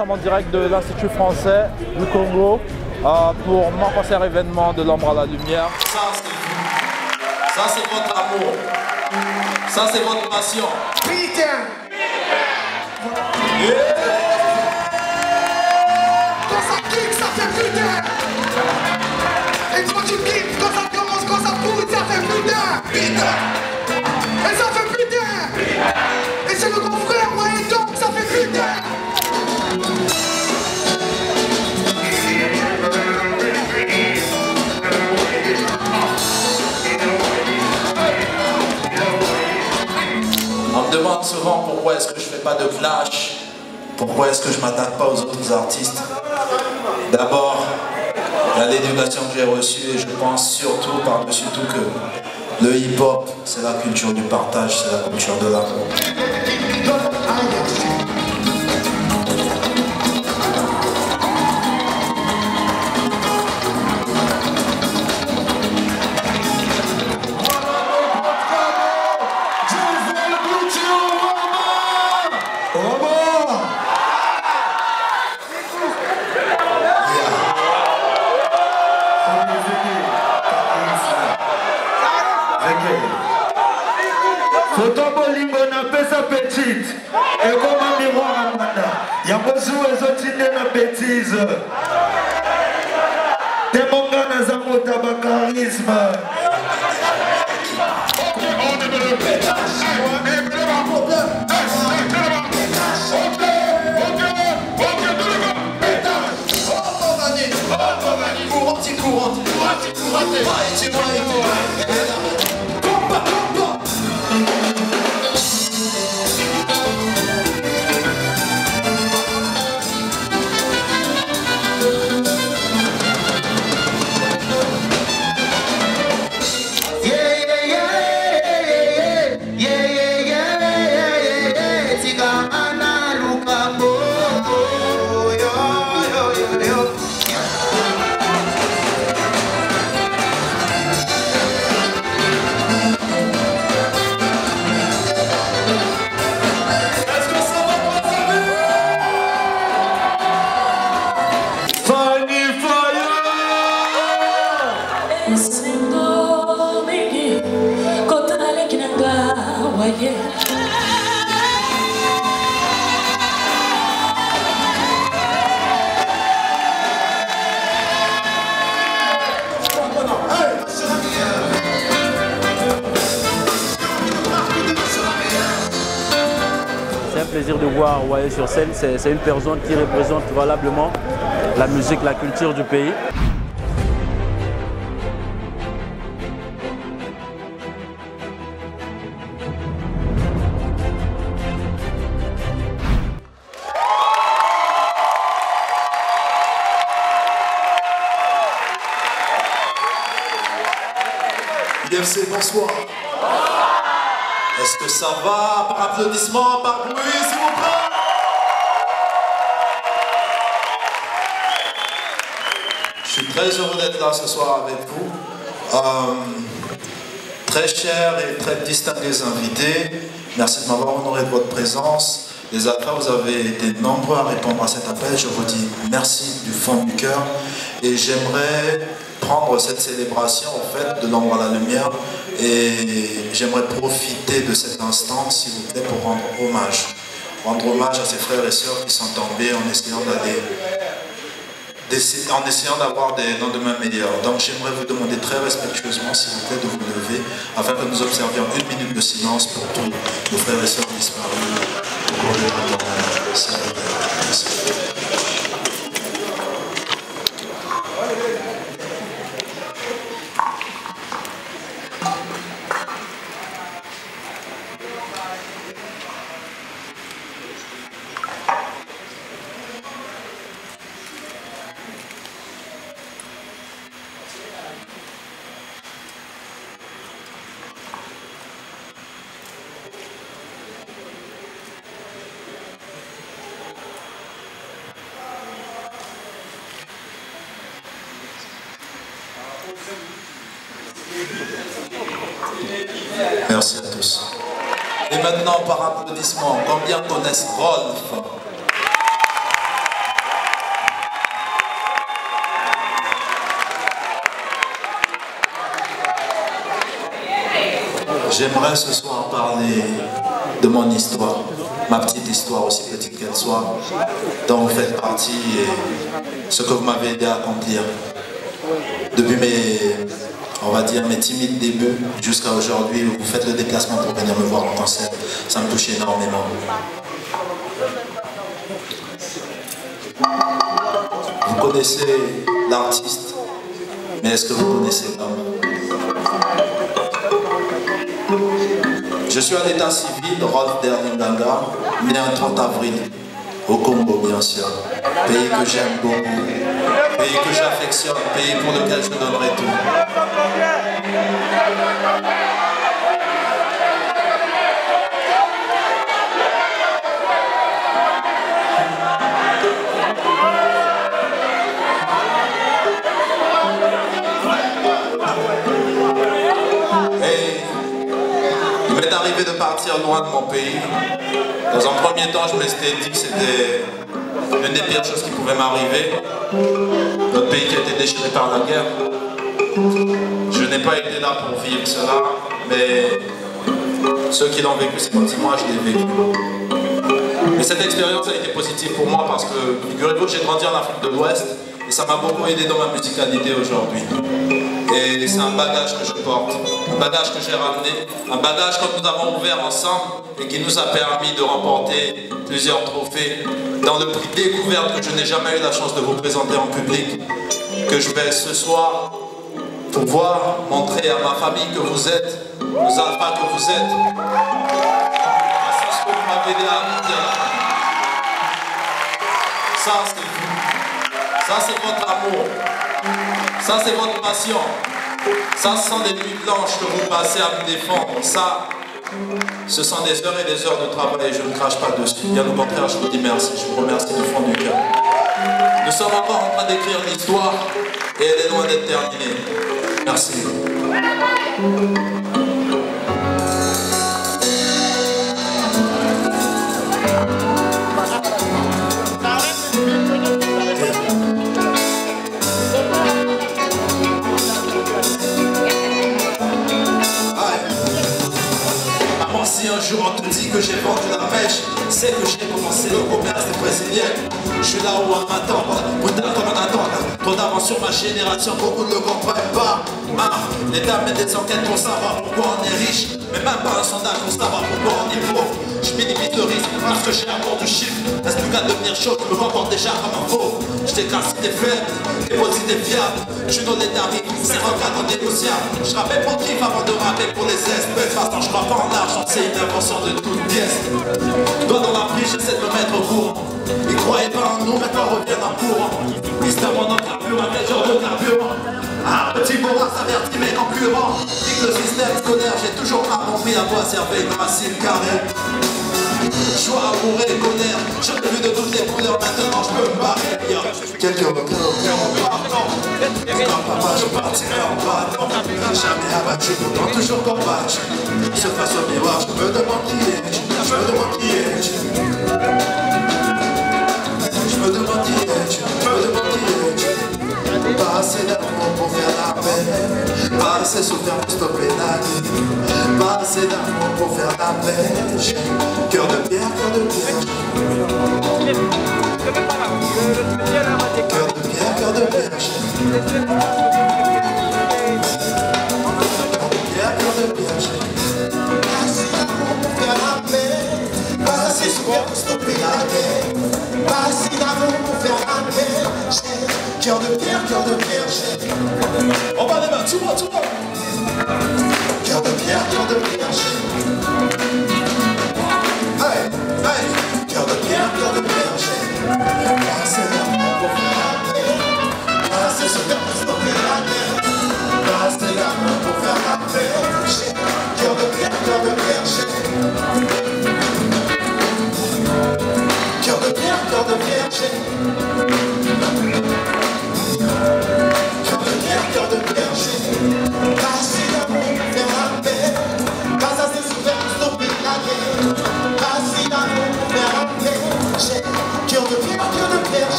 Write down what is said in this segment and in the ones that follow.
sommes en direct de l'Institut français du Congo euh, pour mon concert événement de l'ombre à la lumière. Ça, c'est vous. Ça, c'est votre amour. Ça, c'est votre passion. Putain Yeah. Quand ça kick, ça fait putain Et quand tu kiffes, quand ça commence, quand ça pousse, ça fait putain Putain souvent pourquoi est-ce que je fais pas de clash, pourquoi est-ce que je m'attaque pas aux autres artistes? D'abord, il l'éducation que j'ai reçue et je pense surtout par-dessus tout que le hip-hop, c'est la culture du partage, c'est la culture de l'amour. Jesus. C'est une personne qui représente valablement la musique, la culture du pays. IFC, bonsoir. Est-ce que ça va Par applaudissement, par bruit, très heureux d'être là ce soir avec vous. Euh, très chers et très distingués invités, merci de m'avoir honoré de votre présence. Les affaires, vous avez été nombreux à répondre à cet appel. Je vous dis merci du fond du cœur. Et j'aimerais prendre cette célébration en fait, de l'ombre à la lumière et j'aimerais profiter de cet instant, s'il vous plaît, pour rendre hommage. Rendre hommage à ces frères et sœurs qui sont tombés en essayant d'aller en essayant d'avoir des lendemains meilleurs. Donc j'aimerais vous demander très respectueusement, s'il vous plaît, de vous lever afin que nous observions une minute de silence pour tous nos frères et sœurs disparus. au cours de la dernière semaine. Merci. Merci à tous. Et maintenant, par applaudissement, combien connaissent Rolf Ce soir parler de mon histoire, ma petite histoire aussi petite qu'elle soit, dont vous faites partie et ce que vous m'avez aidé à accomplir. Depuis mes, on va dire, mes timides débuts jusqu'à aujourd'hui vous faites le déplacement pour venir me voir en concert, ça me touche énormément. Vous connaissez l'artiste, mais est-ce que vous connaissez l'homme? Je suis en état civil, Rolf Derlinganga, né un 30 avril, au Congo bien sûr. Pays que j'aime beaucoup, pays que j'affectionne, pays pour lequel je donnerai tout. Arrivé de partir loin de mon pays. Dans un premier temps, je m'étais dit que c'était l'une des pires choses qui pouvaient m'arriver. Notre pays qui a été déchiré par la guerre. Je n'ai pas été là pour vivre cela, mais ceux qui l'ont vécu, c'est si moi je l'ai vécu. Mais cette expérience a été positive pour moi parce que, figurez-vous j'ai grandi en Afrique de l'Ouest et ça m'a beaucoup aidé dans ma musicalité aujourd'hui. Et c'est un bagage que je porte, un bagage que j'ai ramené, un bagage que nous avons ouvert ensemble et qui nous a permis de remporter plusieurs trophées dans le prix découverte que je n'ai jamais eu la chance de vous présenter en public, que je vais ce soir pouvoir montrer à ma famille que vous êtes, aux alphas que vous êtes. Ça, c'est vous. Ça, c'est votre amour. Ça, c'est votre passion. Ça, ce sont des nuits blanches que vous passez à vous défendre. Ça, ce sont des heures et des heures de travail je ne crache pas dessus. Bien au contraire, je vous dis merci. Je vous remercie du fond du cœur. Nous sommes encore en train d'écrire l'histoire et elle est loin d'être terminée. Merci. Un jour on te dit que j'ai vendu la pêche, c'est que j'ai commencé le commerce des brésiliens. Je suis là où on m'attend, brutal comme on attend. Trop d'avance sur ma génération, beaucoup ne le comprennent pas. Ah, L'État met des enquêtes pour savoir pourquoi on est riche, mais même pas un sondage pour savoir pourquoi on est pauvre. Je minimise le risque parce que j'ai amour du chiffre. Reste plus qu'à devenir chaud, je me comporte déjà comme un faux. Je si t'es faible, t'es si t'es fiable. Je suis dans les tarifs, c'est un cadre négociable. Je rappelle mon kiff avant de rappeler pour les espèces. Façon, je crois pas en l'argent, c'est une invention de toute pièce. Toi dans la prise, j'essaie de me mettre au courant. Ils croyaient pas en nous, maintenant reviennent en courant. Mister mon carburant, quel genre de carburant Ah, petit bourras avertit mes concurrents. Dit que le système scolaire, j'ai toujours pas compris à quoi servait une racine. Et colère, j'en ai vu de toutes les couleurs, maintenant je peux me barrer. Quelqu'un me en partant. Quand papa, je partirai en battant. Jamais abattu, pourtant toujours combattu. Se face au miroir, je me demande qui es-tu, je me demande qui es-tu. Je me demande qui es-tu, Pas assez d'amour pour faire la paix, pas assez souffert pour stopper la nuit, pas assez d'amour pour faire la paix. Cœur de pierre, cœur de pierre. Cœur de pierre, cœur de pierre. j'ai Pierre, cœur de pierre. Pas d'amour pour faire la paix, pas assez souffert pour stopper la guerre, pas assez d'amour pour faire la paix. Cœur de pierre, cœur de pierre. On va les mains, tout monde, tout monde. Cœur de pierre, cœur de pierre. Hey, hey, cœur de pierre, cœur de pierre, j'ai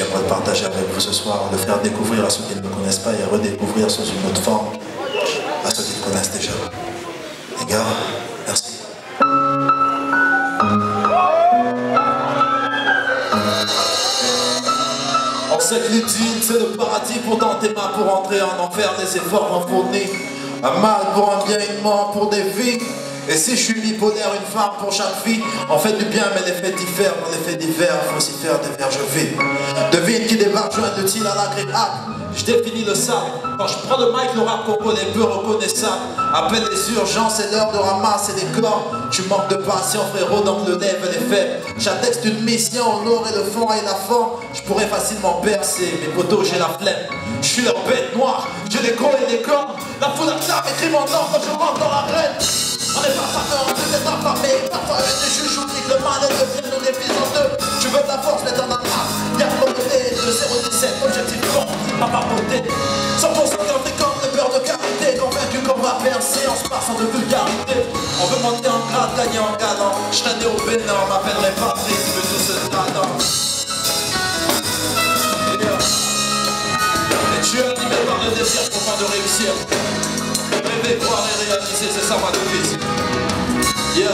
j'aimerais le partager avec vous ce soir, le faire découvrir à ceux qui ne me connaissent pas et redécouvrir sous une autre forme à ceux qui le connaissent déjà. Les gars, merci. On sait que c'est le paradis pour tenter mains pour entrer en enfer, des efforts en fournis. Un mal pour un bien, une mort pour des vies. Et si je suis bipolaire, une femme pour chaque fille, on fait du bien, mais les faits diffèrent. Les faits divers, faire des verges vides. Devine qui débarque, joint utile à l'agréable. Je définis le sable. Quand je prends le mic, le rap qu'on connaît peu reconnaissable. Appelle les urgences, c'est l'heure de ramasser des corps. Tu manques de passion, frérot, donc le lève les faits. J'atteste une mission, et le fond et la forme. Je pourrais facilement percer, mes potos, j'ai la flemme. Je suis leur bête noire, j'ai les gros et les cornes. La foule acclame, écrit mon nom quand je rentre dans l'arène. On est pas peur, on peut être affamé. Parfois, une des chouchous, le mal et le bien, nous deux. Tu veux de la force, mais t'en as pas. Y'a le côté de 017, objectif bon, à papoter. 100% quand comme le beurre de karité. Convaincu qu'on va percer en se passant de vulgarité. On veut monter en grade, gagner en galant. Je serais né au Bénin, on m'appellerait mais tout ce talent. Yeah. Et tu es animé par le désir profond de réussir. Rêver, croire et réaliser, c'est ça ma devise. Yeah.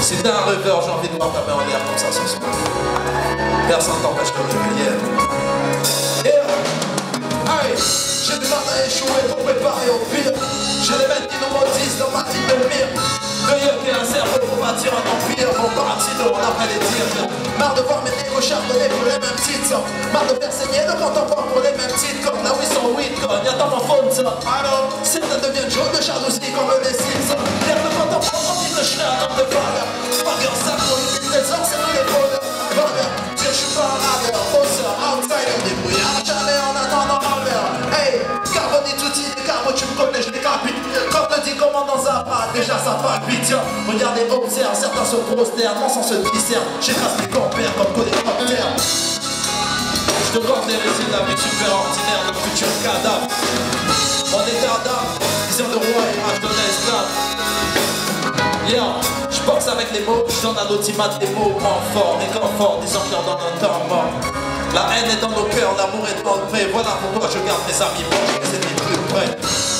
Si t'es un rêveur, j'ai envie de voir ta main en l'air comme ça ce soir. Personne t'empêche de rêver. Yeah. Hey, j'ai du mal à échouer pour préparer au pire. J'ai les mecs qui nous maudissent dans ma team de mire. Bâtir un empire. Mon parti de on après les tirs. Marre de voir mes négos charbonnés pour les mêmes titres. Marre de faire saigner de contemporains pour les mêmes titres. Comme là où ils sont 8 comme y'a tant d'enfants ça. Alors, certains deviennent jaunes de jalousie comme les Simpsons. Lève le contemporain, dit que je serai un homme de valeur. Pas ça pour une des hommes, c'est les voleurs. Valeur, dire je suis pas décapite. Comme le dit comment dans un pas, déjà ça palpite. Tiens, regardez, observe, certains se prosternent, non sans se discernent. J'écrase mes compères comme coléoptères. Je te vante les récits de la vie super ordinaire, de futur cadavre. Mon état d'âme, vision de roi et rage de l'esclave. Yeah, je boxe avec les mots, je donne à l'autimate des mots forts, des grands forts, disant qu'il en donne un temps mort. La haine est dans nos cœurs, l'amour est dans le pré, voilà pourquoi je garde mes amis proches, mes ennemis plus près.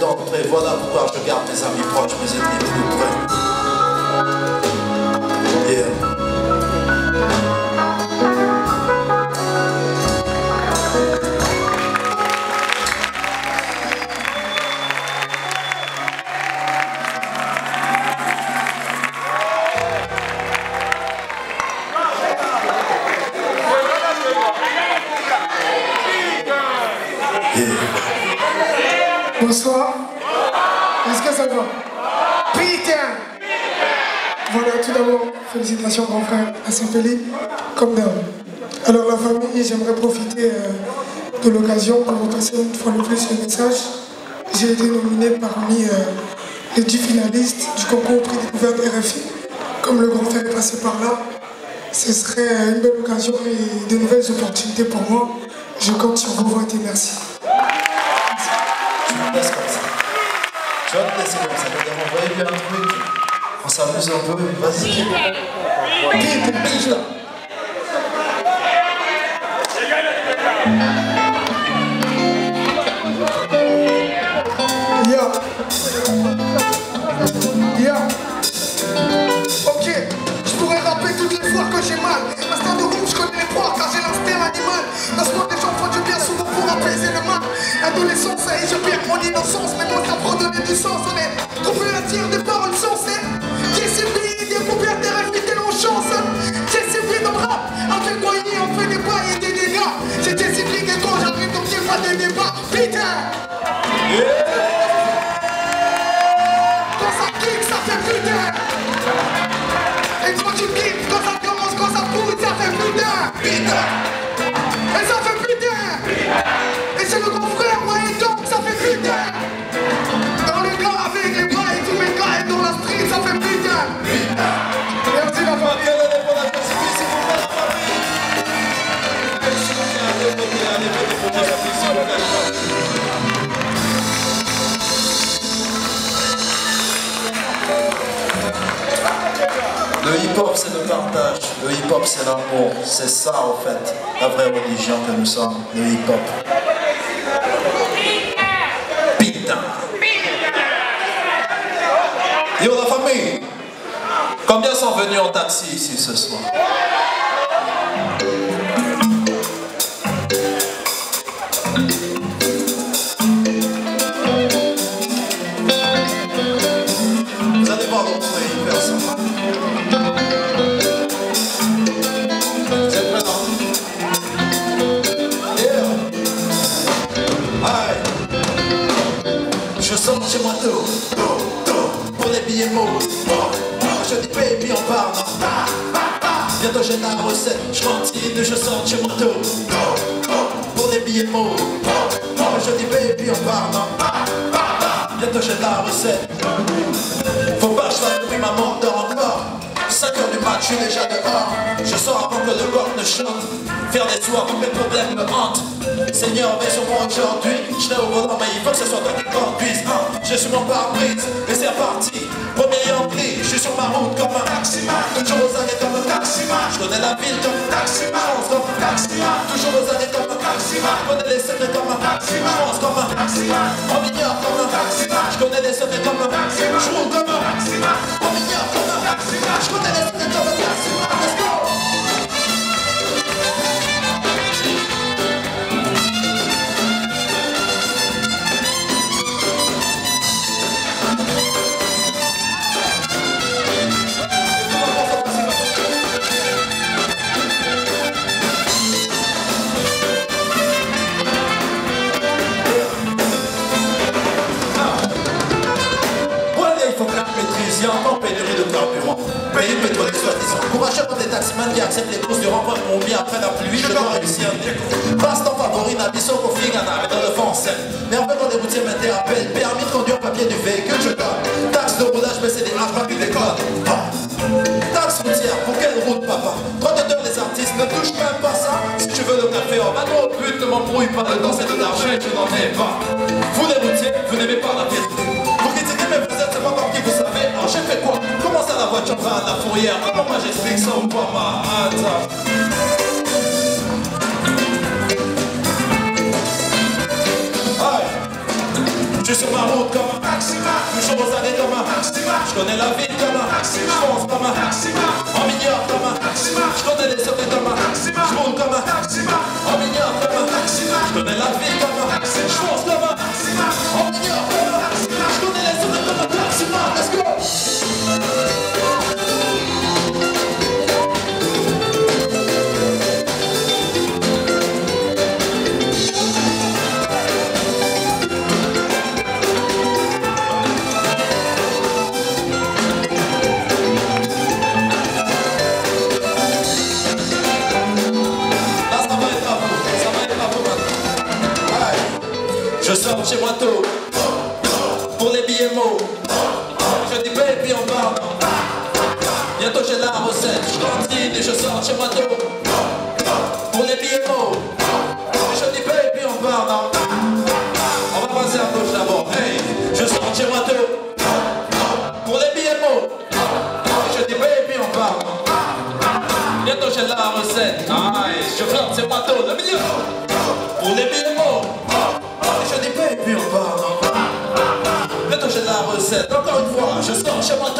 Voilà pourquoi je garde mes amis proches, mes ennemis plus près. Félicitations grand frère à Saint-Philippe, comme d'hab. Alors la famille, j'aimerais profiter euh, de l'occasion pour vous passer une fois de plus le message. J'ai été nominé parmi euh, les 10 finalistes du concours prix découverte RFI. Comme le grand frère est passé par là, ce serait euh, une belle occasion et de nouvelles opportunités pour moi. Je compte sur vos votes et merci. Tu me laisses comme ça. Tu vas laisser comme ça. Un truc. Ça amuse un peu, vas-y. Ok. Ok, je pourrais rappeler toutes les fois que j'ai mal. Master de groupe, je connais les trois, car j'ai l'instinct animal. Lorsqu'on a les gens font du bien souvent pour apaiser le mal. Adolescents, ça y est, je perds mon innocence. Mais moi, ça me du sens, on est. Trouvez la des paroles sensées. Le hip-hop, c'est l'amour. C'est ça, en fait, la vraie religion que nous sommes. Le hip-hop. Putain. Yo, la famille. Combien sont venus en taxi ici ce soir? Je continue, je sors de chez moi tôt, pour les billets mots. Je dis baby, on part, non Bientôt j'ai la recette. Faut pas que je fasse bruit, maman dort encore 5 heures du mat, je suis déjà dehors. Je sors avant que le rock ne chante. Faire des soirs quand mes problèmes me hantent. Seigneur, veille sur moi aujourd'hui. Je l'ai au volant, mais il faut que ce soit toi qui conduise. Hein. Je suis mon pare-brise, et c'est reparti. Premier entrée, je suis sur ma route comme un taximan. Toujours aux arrêts taximan Je connais la ville comme un taximan Je pense comme un taximan Toujours aux arrêts comme un taximan Je connais les secrets comme un taximan Je pense comme un taximan On m'ignore comme un taximan Je connais les secrets comme un taximan Je roule comme un taximan On m'ignore comme un taximan Je connais les secrets comme un soi-disant. Courageux pour des taximans qui acceptent les courses du rempart mon bien après la pluie, je dois réussir déco. Passe-temps favori, Nabiso, Kofi, Ghana, mais dans le fond, c'est Nerveux quand les routiers m'interpellent. Permis de conduire papier du véhicule, je donne. Taxe de roulage, mais c'est des H, pas plus des. Ah. Taxe routière, pour quelle route, papa? Droit d'auteur des artistes, ne touche même pas ça. Si tu veux le café en mano, but, ne m'embrouille pas. Le temps, c'est de l'argent je n'en ai pas. Vous, les routiers, vous n'aimez pas la vérité. J'explique ça ou pas, ma Attends. Aïe. Je suis ma route comme un taximan Toujours aux arrêts comme un taximan Je connais la ville comme un taximan Je pense comme un taximan On m'ignore comme un taximan Je connais les secrets comme un taximan Je roule comme un taximan On m'ignore comme un taximan Je connais la ville comme un taximan Je pense comme un taximan On m'ignore comme un taximan Je connais les secrets comme un taximan Let's go Je sors chez moi tôt. Aïe, je flotte, c'est moi tôt, le milieu. Pour les mots. Je dis baby, on part. J'ai la recette. Encore une fois, je sors chez moi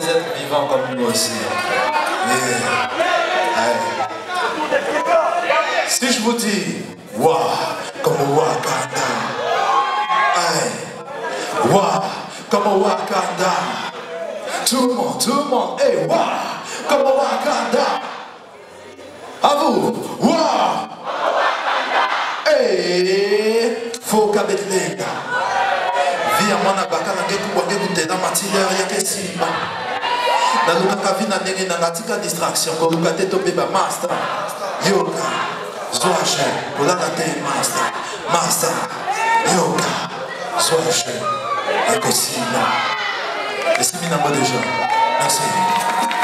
d'être vivant comme nous aussi. na vie na ndenge nanga tika distraction koluka te tobeba master. Yoka zwache kolala te master. Master. Yoka zwache ekosila esimi nango deja merci.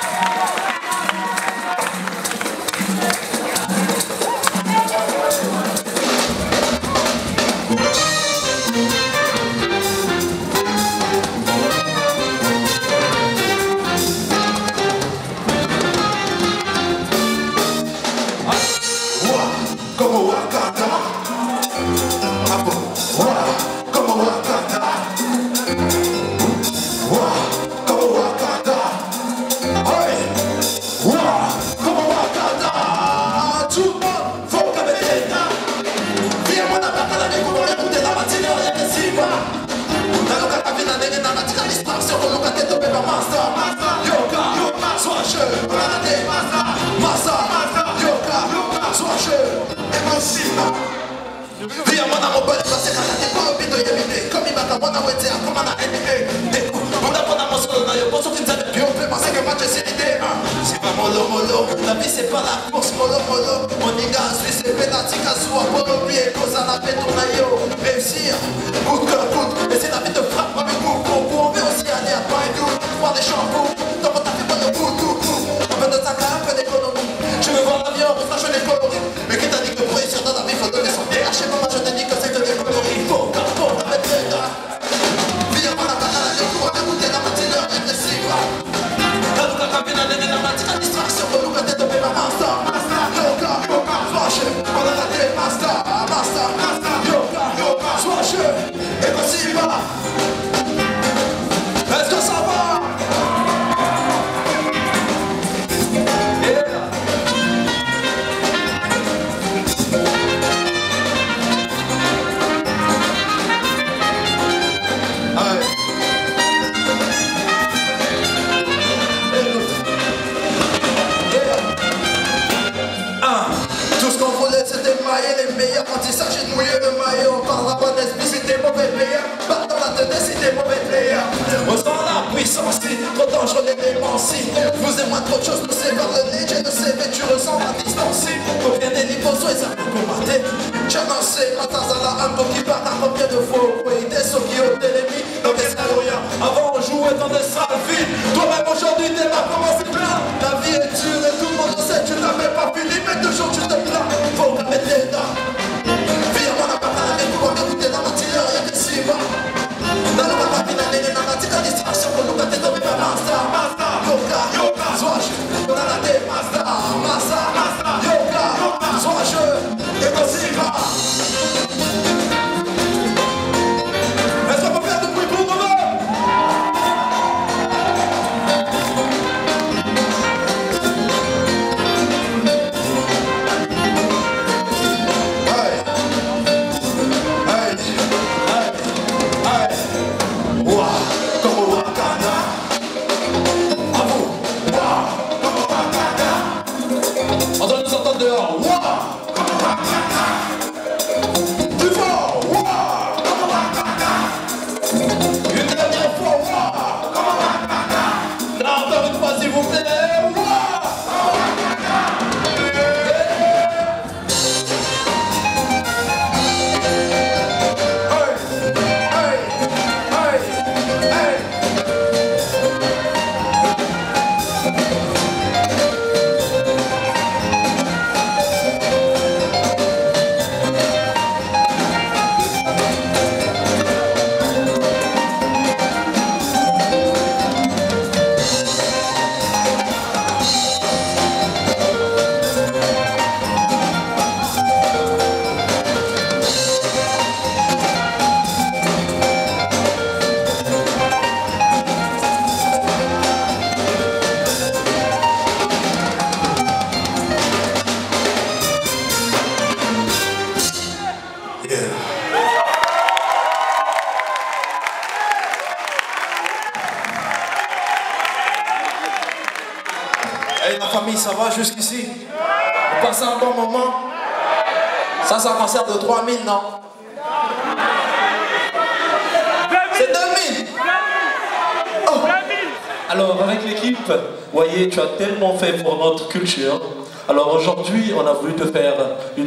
mauvais payeurs. Pas la tête si t'es mauvais payeurs. On sent la puissance, si trop dangereux les démentis. Vous et moi, trop de choses nous séparent. Le nez, je ne sais, mais tu ressens ma distance. Combien d'élite besoin, ça peut combattre. Je n'en sais, quand t'as un peu qui part, combien de faux et des sauts qui ont télémis dans des salariés. Avant, on jouait dans des salles vides. Toi-même, aujourd'hui, t'es pas commencé là.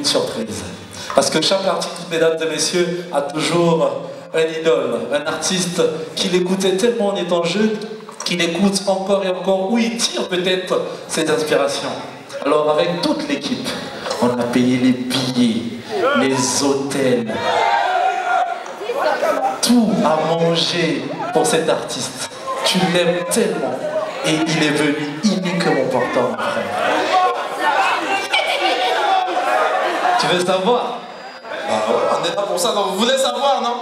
Surprise. Parce que chaque artiste, mesdames et messieurs, a toujours un idole, un artiste qu'il écoutait tellement en étant jeune, qu'il écoute encore et encore, où il tire peut-être ses inspirations. Alors avec toute l'équipe, on a payé les billets, les hôtels, tout à manger pour cet artiste. Tu l'aimes tellement et il est venu uniquement pour toi, mon frère. Tu veux savoir Bah ouais, on est là pour ça, donc vous voulez savoir, non?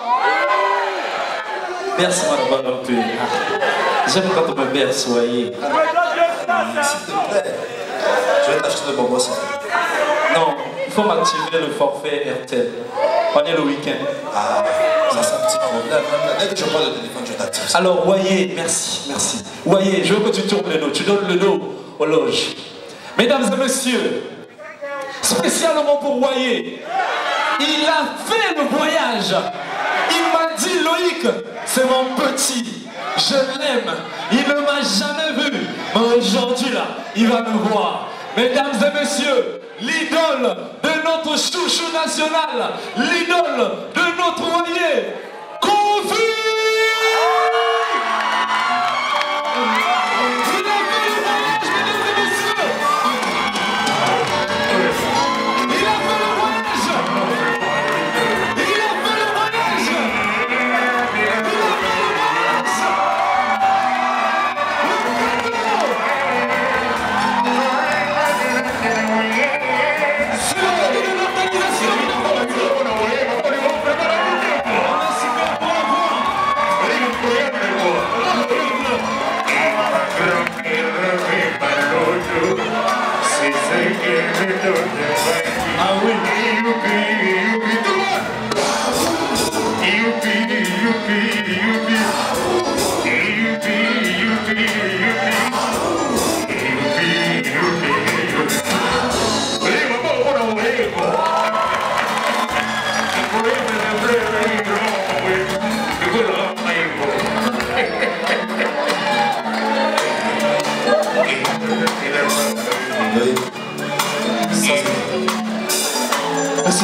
Un peu. J'aime quand on me berce, voyez. S'il te plaît. Je vais t'acheter le bonbon, s'il te plaît. Non, il faut m'activer le forfait RTL. On est le week-end. Ah, ça c'est un petit problème. Dès que je prends le téléphone, je t'active. Alors, voyez, merci, merci. Voyez, je veux que tu tournes le dos. Tu donnes le dos aux loges. Mesdames et messieurs, spécialement pour Voyez, il a fait le voyage. Il m'a dit, Loïc, c'est mon petit. Je l'aime. Il ne m'a jamais vu. Mais aujourd'hui, là, il va me voir. Mesdames et messieurs, l'idole de notre chouchou national, l'idole de notre Voyez, Kofi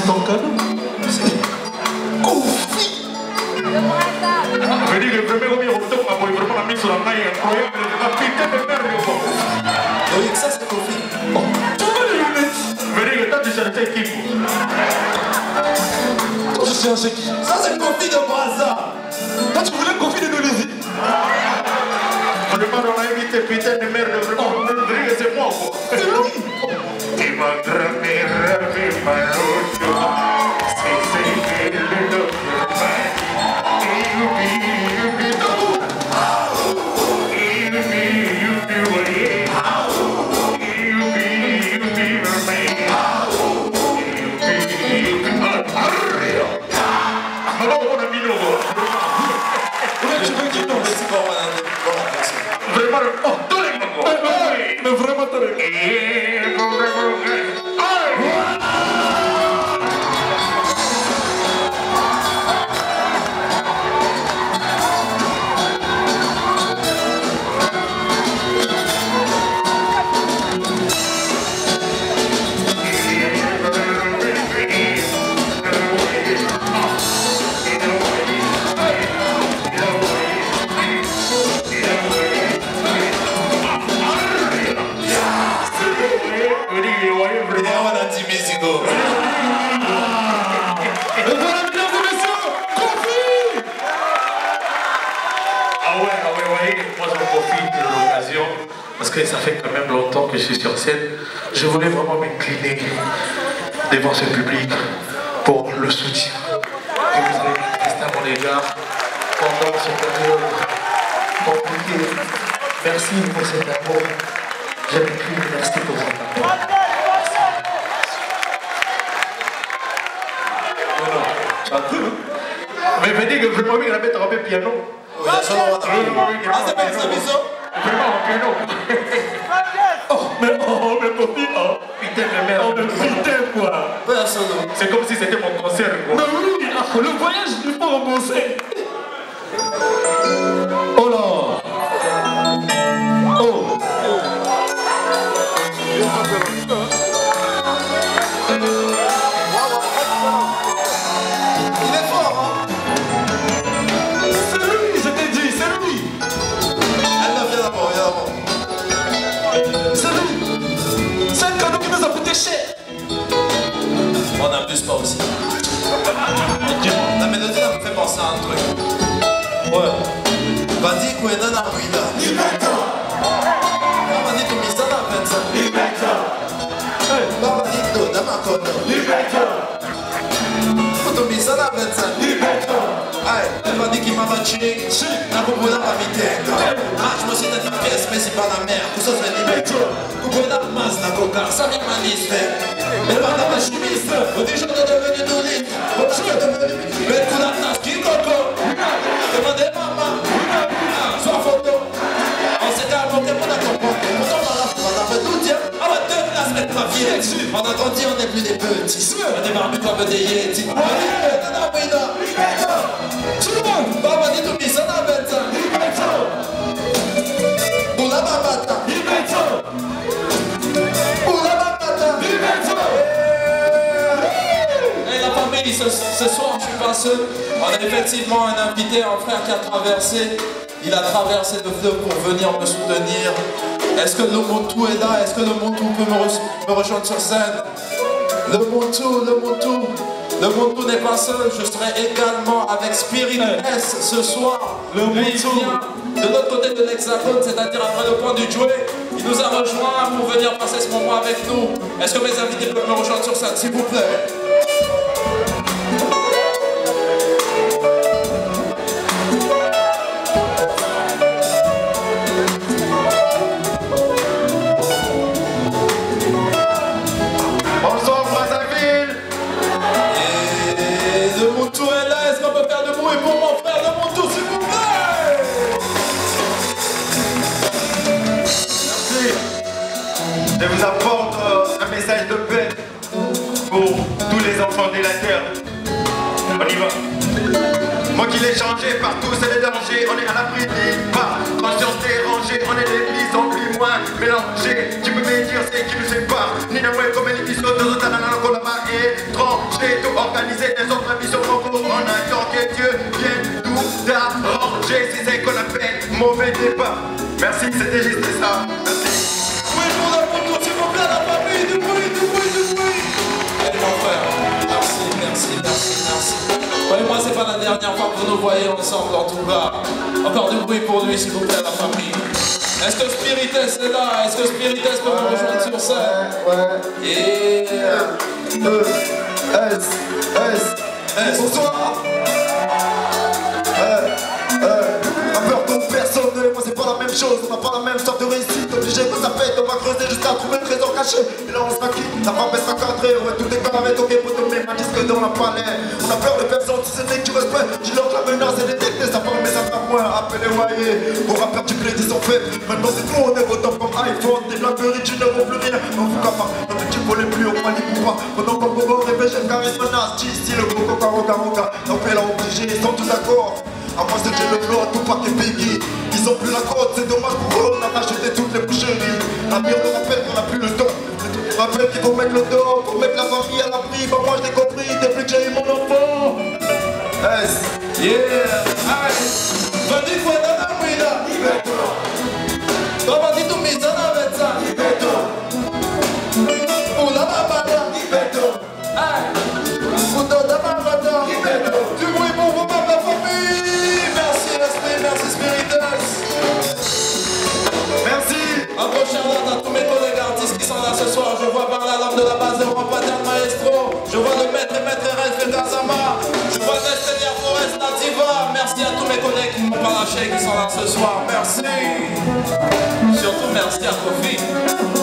Mais c'est ton cadeau Kofi Jadi, el primer gobierno, toma, pues, pero para mí, incroyable, la putain de merde au monde. Oui, ça c'est Kofi. Tu vois les lunettes Venez, le temps de chanter qui Toi, je suis un chéki. Ça c'est Kofi de Brazza. Toi, tu voulais confier de Indonésie Vraiment, on a invité putain de merde, vraiment, Rodrigue, c'est moi, quoi. C'est lui Yeah. Je voulais vraiment m'incliner devant ce public pour le soutien que vous avez manifesté à mon égard pendant cette période compliquée. Merci pour cet amour. J'aime plus, merci pour cet amour. Mais venez que vraiment, il va mettre un piano. Oui, là, je l'en Ah, c'est pas ça, bisous. Vraiment un piano. Oh, mais oh, mais Kofi, oh Putain de merde. Oh, mais putain, quoi Personne. C'est comme si c'était mon concert. Quoi. Mais oui, ah, le voyage, il faut rembourser Oh la mer. Mas na. Ça m'y maniste. Mais pas dans ma chemise. Au déjà de devenu déjà de devenu. Mais la. Ah, Sois photo. On s'était apporté pour la comprendre. Pourtant, on a on a fait tout dire. On va deux classes mettre vie. On a grandi, on n'est plus des petits. On est barbus comme des. On est la ce, soir, je suis pas seul. On a effectivement un invité, un frère qui a traversé. Il a traversé le fleuve pour venir me soutenir. Est-ce que le Montou est là? Est-ce que le Montou peut me, re- me rejoindre sur scène? Le Montou, le Montou. Le Montou n'est pas seul. Je serai également avec Spirit S ce soir. Le Montou. De l'autre côté de l'hexagone, c'est-à-dire après le point du jouet. Il nous a rejoint pour venir passer ce moment avec nous. Est-ce que mes invités peuvent me rejoindre sur scène, s'il vous plaît? Message de paix pour tous les enfants de la terre. On y va. Moi qui l'ai changé par tous les dangers, on est à l'abri des pas. Conscience dérangée, on est les plus en plus moins mélangés. Tu peux me dire c'est qui nous sépare. Ni la web comme l'épisode de Zotana, la là-bas étranger. Tout organisé, des autres missions en attend que Dieu vienne nous d'arranger. J'ai c'est qu'on appelle mauvais débat. Merci, c'était juste ça. Merci. Voyez-moi, c'est pas la dernière fois que vous nous voyez ensemble, en tout cas. Encore du bruit pour lui, s'il vous plaît, la famille. Est-ce que Spirites est là? Est-ce que Spirites peut nous rejoindre sur scène? Ouais. Yeah. E, S, S. S. Bonsoir. Euh, euh, peur ton personnel, moi c'est pas la même chose, on n'a pas la même sorte de réussite, obligé que ça pète, on va creuser jusqu'à trouver le trésor caché, et là on se maquille, la femme est encadrée, ouais tout est paramètre, ok pour te mettre un disque dans la palais, on a peur de personne, si c'est que tu respectes, dis-leur que la menace est détectée, ça parle mais ça fait moins, appelez Wayé, vos rappeurs du crédit sont faits, maintenant c'est nous on est autant comme iPhone, des blagueries tu ne vaux plus rien, on vous pas, notre équipe volait plus au Mali ou pas, pendant qu'on Bobo rêvait, j'ai carré menace, si le gros coca roga. Roga, on fait la obligé, ils sont tous d'accord. À moi j'ai le à tout paquet Biggie Ils ont plus la côte, c'est dommage pour eux, on a racheté toutes les boucheries La mire nous rappelle qu'on a plus le temps Rappelle qu'il faut mettre le dos, faut mettre la famille à l'abri Bah moi je l'ai compris depuis que j'ai eu mon enfant S Yeah. Aye. Vandi kwenda na mwida. Baba titumiza na vetsa. Ula babada. Aye. Kutoda de la base de del Maestro. Je vois le maître et maître Reste Gazama. Je vois Nestelia Forest Nativa. Merci à tous mes collègues qui m'ont pas lâché, qui sont là ce soir. Merci. Surtout merci à Kofi.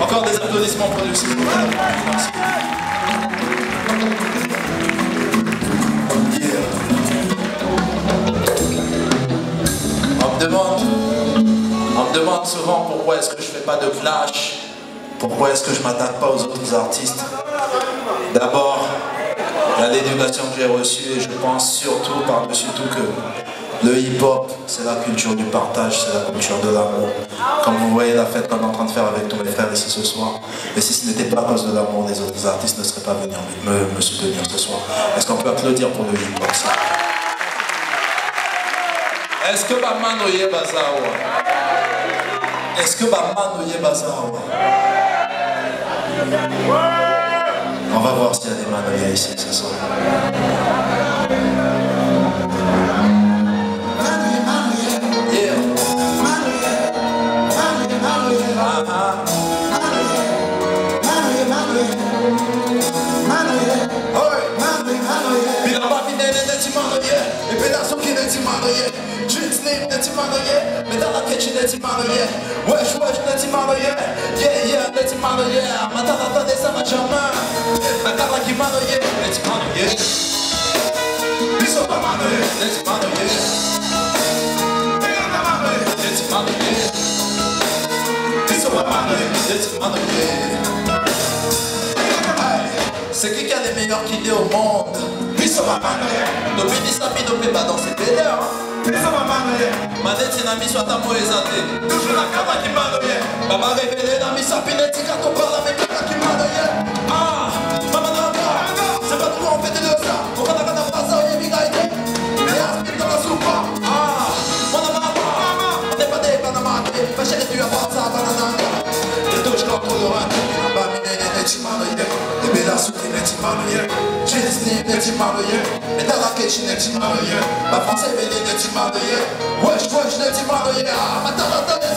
Encore des applaudissements pour demande, on me demande souvent pourquoi est-ce que je fais pas de clash, pourquoi est-ce que je m'attaque pas aux autres artistes. L'éducation que j'ai reçue et je pense surtout par-dessus tout que le hip-hop, c'est la culture du partage, c'est la culture de l'amour. Comme vous voyez la fête qu'on est en train de faire avec tous mes frères ici ce soir. Et si ce n'était pas à cause de l'amour, les autres artistes ne seraient pas venus me, soutenir ce soir. Est-ce qu'on peut applaudir pour le hip-hop Est-ce que Bamano yé bazawa? Est-ce que Bamano yé bazawa? On va voir s'il y a des manoyés ici ce soir. Wesh wesh yeah yeah neti manoye. Matala ta desa ma chama, nakala ki manoye, neti manoye. Biso ba manoye, neti manoye. Neti manoye. Biso ba manoye, neti manoye. C'est qui qui a les meilleurs killés au monde? biso bapangaya tobebisa bino mpe badansepele biso bapangaya maneti na miso ata moyo eza te toujours na kama kimano ye babarebele na miso apine tika tobala mekaka kimano ye mama na anga sepatuma opeteliosa okataka na baza oyebinga ete meyaspitaka supa mwana mama nepade epanamate basheke tuyapatsa banananga etouchka kolorate comme colorant Baba minene neti manoye Ebela suki neti neti manoye Disney neti manoye Etalakechi neti manoye Bafranse bele neti manoye Wesh wesh neti manoye Ah matalata les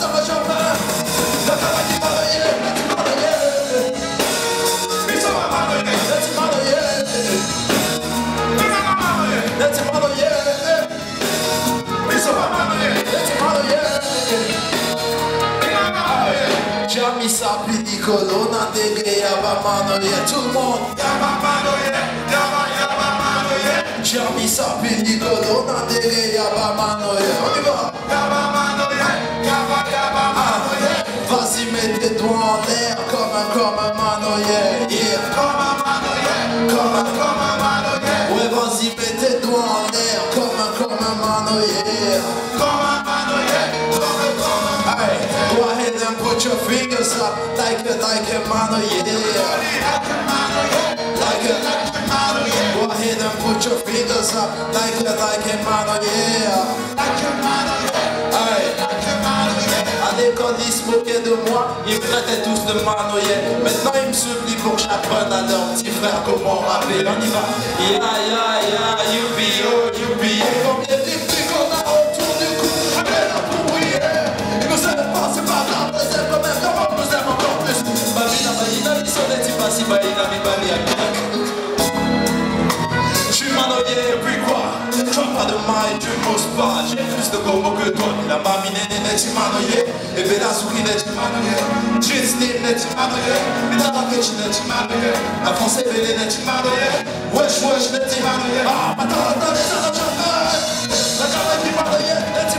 ye yaba yaba mano ye Jami sapi di colonna deghe yaba mano ye on y va yaba mano ye yaba yaba mano ye Vas-y mets tes doigts en l'air comme un comme un mano ye yeah. comme un mano ye comme un comme un mano ye Ouais vas-y mets tes doigts en l'air comme un comme un mano ye comme un mano ye comme un comme un put your fingers up like a like a mano, yeah. Like a like a mano, yeah. Go ahead and put your fingers up like a like a mano, yeah. Like a. À l'école, ils se moquaient de moi, ils me traitaient tous de mano, yeah. Maintenant, ils me supplient pour que j'apprenne à leur petit frère comment rapper. On y va. Yeah, yeah, yeah, youpi, oh, youpi. Comme les Je suis puis quoi? Tu as pas de maille, tu n'oses pas. J'ai plus de gomo que toi La mamine n'est tu manoyé Et Bella Souri n'est tu manoyé Disney n'est tu manoyé Mais t'as pas que tu n'es tu manoyé La français Bélé n'est tu manoyé Wesh wesh tu manoyé Ah, attends, attends, les gens, La java qui tu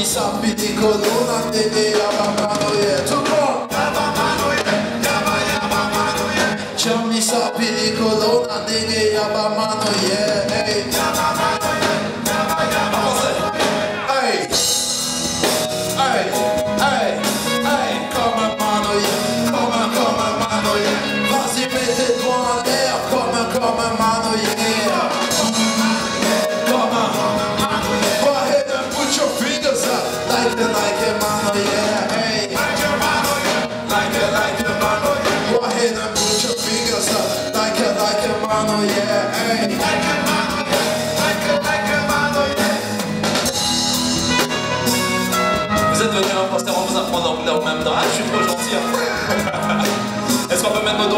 mi sappi di corona te ne la mamma noie Tutto la mamma noie, la mamma noie Ciao mi sappi di corona te ne la mamma noie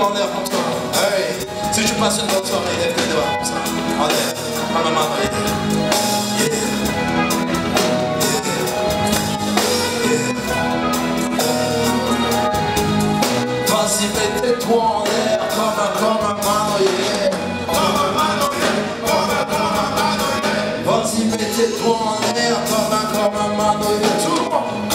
Hey, si tu passes une bonne soirée, lève tes comme ça. En l'air, manoyer. Vas-y, mets tes doigts en l'air comme un, comme un. Vas-y, doigts en l'air comme un, comme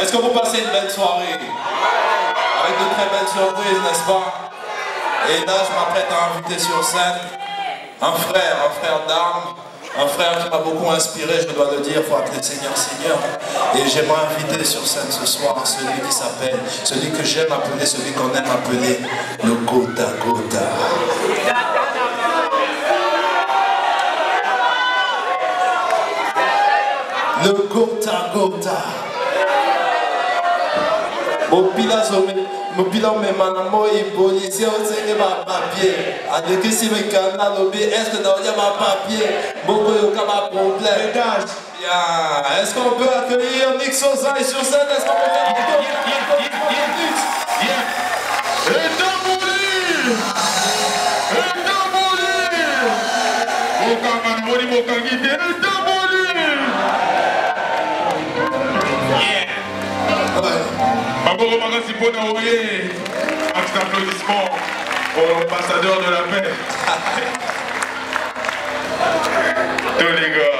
est-ce que vous passez une belle soirée? Avec de très belles surprises, n'est-ce pas? Et là, je m'apprête à inviter sur scène un frère, un frère d'armes, un frère qui m'a beaucoup inspiré, je dois le dire, il faut appeler Seigneur Seigneur. Et j'aimerais inviter sur scène ce soir celui qui s'appelle, celui que j'aime appeler, celui qu'on aime appeler le Gota Gota. Le Gota Gota. Mopila omemana moi polisi osenge bapapie adekisi mikanda alobi estce naolia bapapie mboko yoka baproblème Bien. Est-ce qu'on peut accueillir Nick Sosa et sur scène? Est-ce qu'on peut faire etamboli okanga namoni mokangi te maboko makasi mpona oye max applaudissement au ambassadeur de la paix tous les.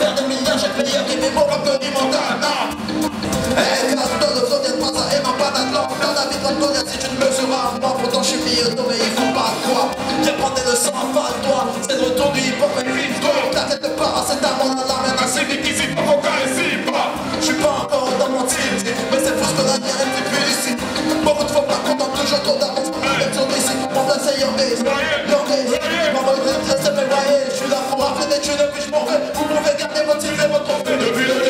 Faire des milliards, j'ai payé mes Montana Hey, grâce à le zodiac, pas ça et ma panade Dans la vie comme Tony, si tu ne mesuras pas. Pourtant je suis bientôt mais ils font pas quoi. Viens prendre des leçons, pas toi C'est le retour du et puis Ta tête de paracétamol à la main, CD qui s'y pas, faut ici Je suis là pour rappeler des tunes, puis je m'en vais. Vous pouvez garder votre et votre trophée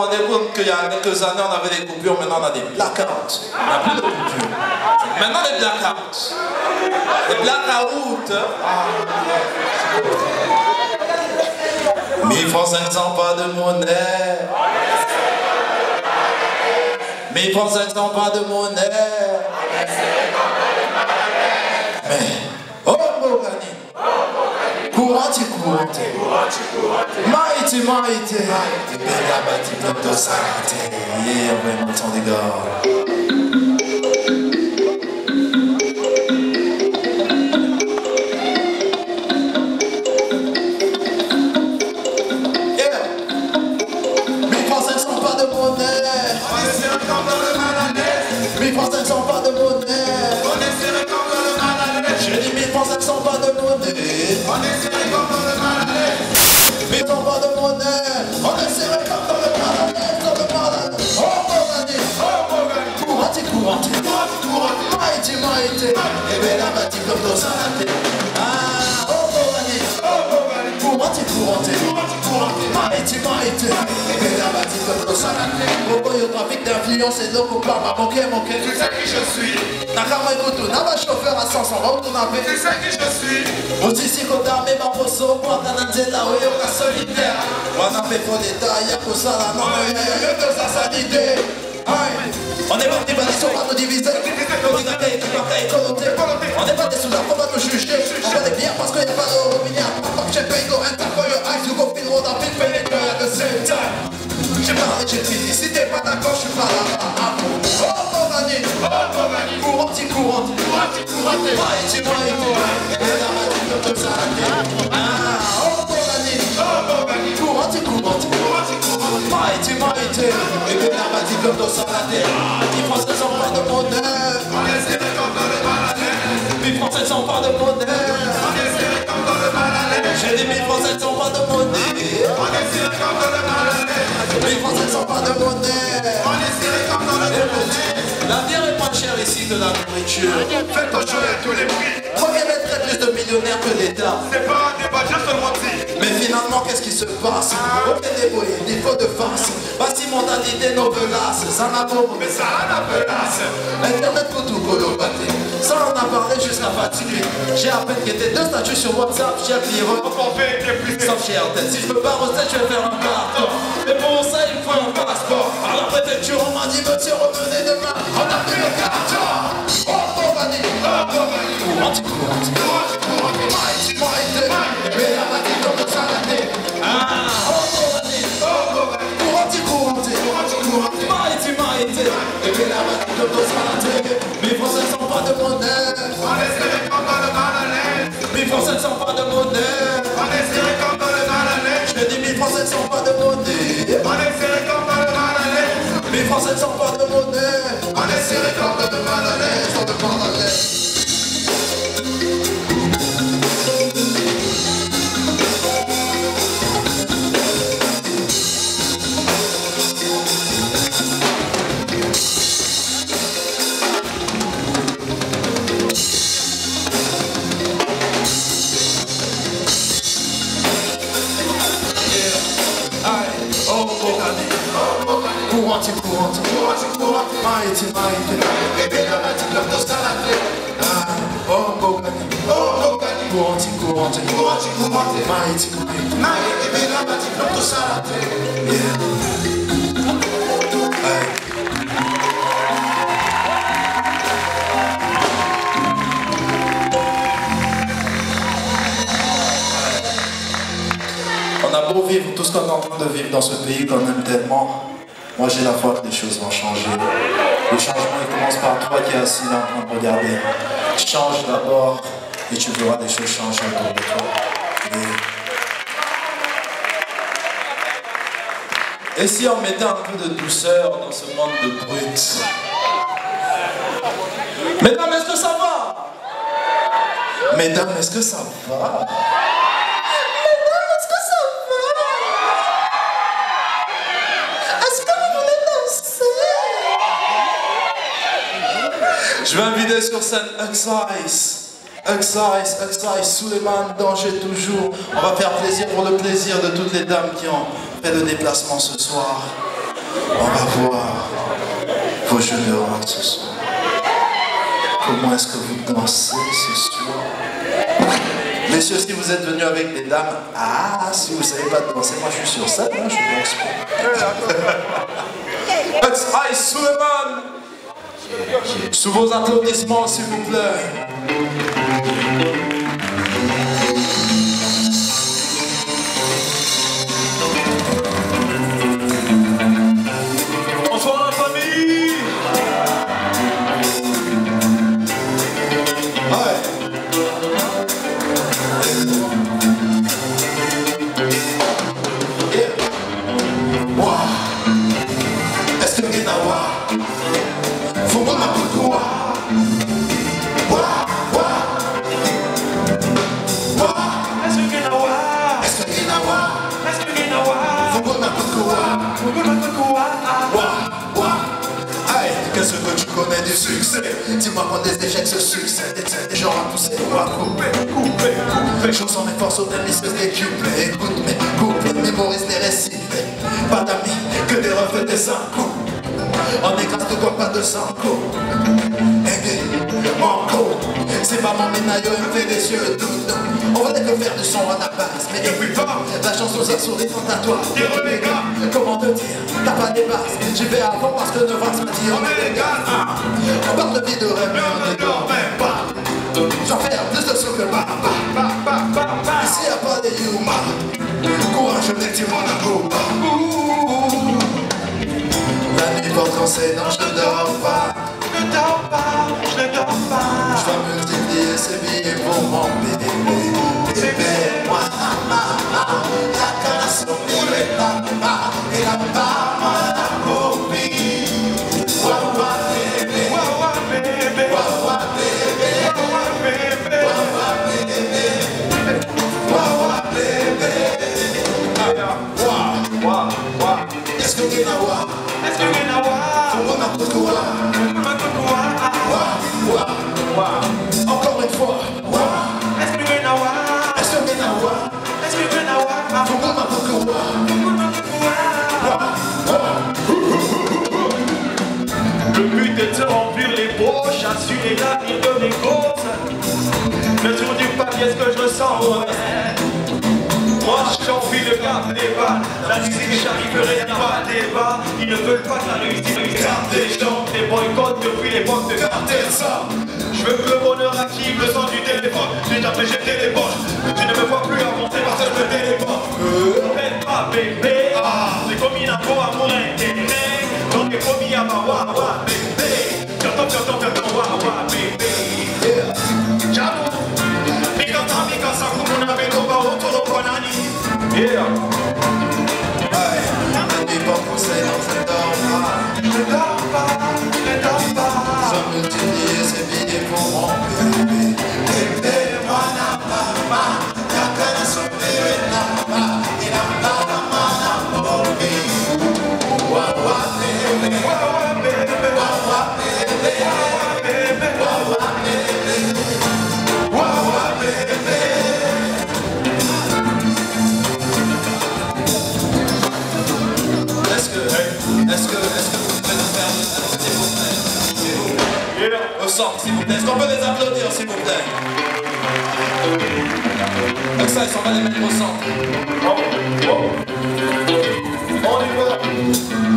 Vous rendez compte qu'il y a quelques années on avait des coupures, maintenant on a des blackouts. On n'a plus de coupures. Maintenant les blackouts. Les blackouts. Mille francs 500 pas de monnaie. Mille francs 500 pas de monnaie. Mais, oh Mogani. Courante. Maïté, maïté. Bella bati pronto sarate. Yeah, on va monter des gars. Maïti, maïti. Et bella bati comme dans salate. Ah, oh. Oh. Et bella bati comme dans salate. Pourquoi y'a trafic d'influence et donc on parle à manquer, manquer. Tu sais qui je suis. Nakama Ikutu, Nama chauffeur à 500, va où ton appel. Tu sais qui je suis. Kodame, Maposo, Kwakananzela, Oyoka solitaire. Wana Pefo d'État, Yakosala, non, mais y'a de sa sanité. Aïe. On n'est pas des balistes, on va nous diviser. On dit que tu vas et connoter. On n'est pas des soulards, on va nous juger. On fait des bières parce qu'il n'y a pas de. Comme j'ai payé, go enter for your eyes, you go road up in pain and at the same time. J'ai parlé, j'ai fini. Si t'es pas d'accord, je suis pas là. Ah bon. Oh. Ah, oh, Morani. Oh, Morani. Couranti, couranti. Couranti, couranti. Maïti, maïti. Et puis la magie de ça. Les Français sont pas de monnaie. On est serré comme dans le maladie. Les Français sont pas de est serré comme dans le maladie. J'ai dit mes Français sont pas de est serré comme dans le maladie. Les Français sont pas de est serré comme dans le maladie. La bière est moins chère ici que la nourriture. Faites au choix à tous les prix. De millionnaires que l'État C'est pas un débat, seulement dit. Mais finalement, qu'est-ce qui se passe? Est débrouillé, il faut de face. Voici mentalité novelace, ça n'a pas mais ça a la menace. Internet pour tout colobater. Ça, on a parlé jusqu'à fatiguer. J'ai à peine guetté deux statuts sur WhatsApp, j'ai appuyé Sauf chez Artel, si je veux pas rester, je vais faire un carton. Mais pour ça, il faut un passeport. À la préfecture, on m'a dit, monsieur, revenez demain. On a pris le carton. Mes Français ne sont pas de mon Mes Français ne sont pas de mon Je dis mes Français ne sont pas de mon les ne sont pas de monnaie. On est serré comme pas de mal à l'aise. On On a beau vivre tout ce qu'on est en train de vivre dans ce pays qu'on aime tellement, moi j'ai la foi que les choses vont changer. Le changement il commence par toi qui es assis là en train de regarder. Change d'abord et tu verras des choses changer autour de toi. Et... et si on mettait un peu de douceur dans ce monde de brut Mesdames, est-ce que ça va? Mesdames, est-ce que ça va? Je vais inviter sur scène Excise. Excise, Excise, Suleiman, danger toujours. On va faire plaisir pour le plaisir de toutes les dames qui ont fait le déplacement ce soir. On va voir vos jeux de rang ce soir. Comment est-ce que vous dansez ce soir? Messieurs, si vous êtes venus avec des dames, ah, si vous ne savez pas danser, moi je suis sur scène, hein, je danse pas. Excise, Suleiman sous vos applaudissements, s'il vous plaît. Dis-moi quand des échecs se succèdent Et des gens à pousser ou à couper, couper, couper Chansons mes forces au thème se décuplent Écoute mes couples, mémorise les récits. Pas d'amis, que des reflets des coups on écrase tout comme pas de sang Aidé, manco C'est pas mon ménaille, elle me fait des yeux doux On va que faire du son à la base Mais depuis pas, la chanson ça sourit tentatoire T'es renégat, comment te dire? T'as pas des bases, j'y vais avant parce que ne va se dire On est les gars, ah. on parle de vie de rêve Mais on ne dort même pas. J'en fais plus de ce que bah, bah, bah, bah, bah. Ici y'a pas des humains. Courage, mec, tu m'en as beau la nuit porte conseil, non je ne dors pas ne dors pas. Je dois multiplier ces billets pour mon bébé Bébé, moi, maman La canne pour les papas Et la maman, la copine Wawa bébé. Wawa bébé. Wawa bébé. Wawa bébé. Wawa bébé. Wawa Wawa Wawa Est-ce que tu n'as pas encore remplir les poches, assurer l'avenir de mes causes. Le tour du papier, est-ce que je ressens ouais? Moi j'ai envie de garder les balles. La musique j'arriverai à pas débat Ils ne veulent pas que la réussite Garde des gens, des boycotts depuis l'époque de garder ça Je veux que le bonheur active le son du téléphone. J'ai fait jeter les poches. Tu ne me vois plus avancer parce que je Faites pas bébé. J'ai commis l'impôt à mon intérêt Donc j'ai promis à ma bébé Yeah applaudir, s'il vous plaît Avec ça, ils s'en va les mettre au centre. On y va.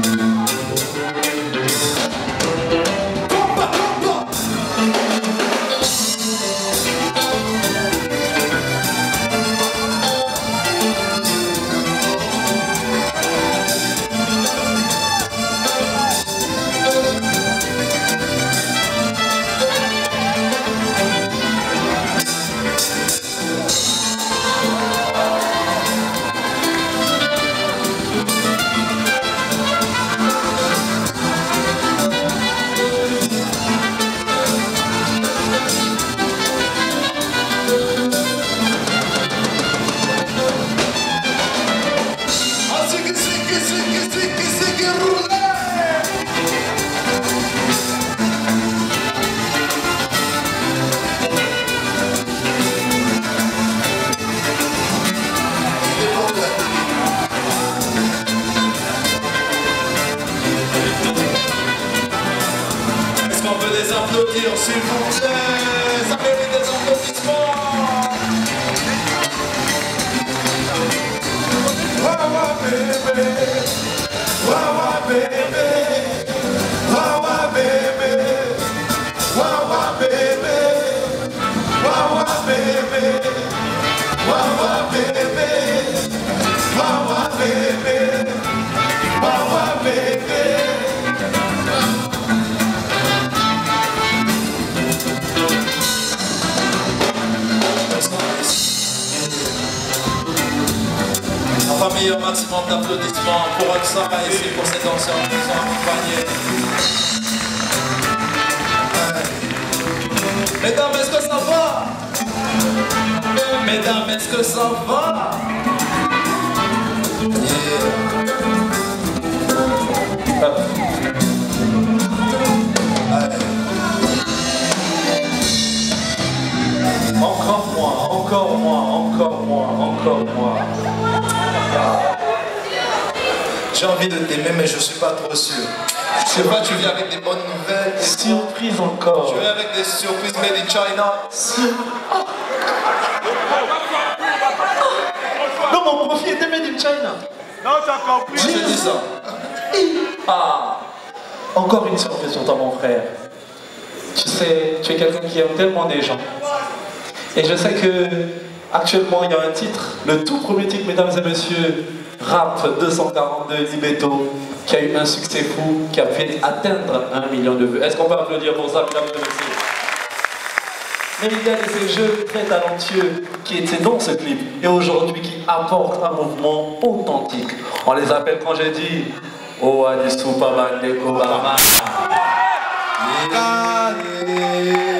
Et je sais que actuellement, il y a un titre, le tout premier titre, mesdames et messieurs, Rap 242 Libeto, qui a eu un succès fou, qui a fait atteindre un million de vues. Est-ce qu'on peut applaudir pour ça, mesdames et messieurs? Mais il y a de ces jeunes très talentueux qui étaient dans ce clip et aujourd'hui qui apportent un mouvement authentique. On les appelle quand j'ai dit Oh Obama.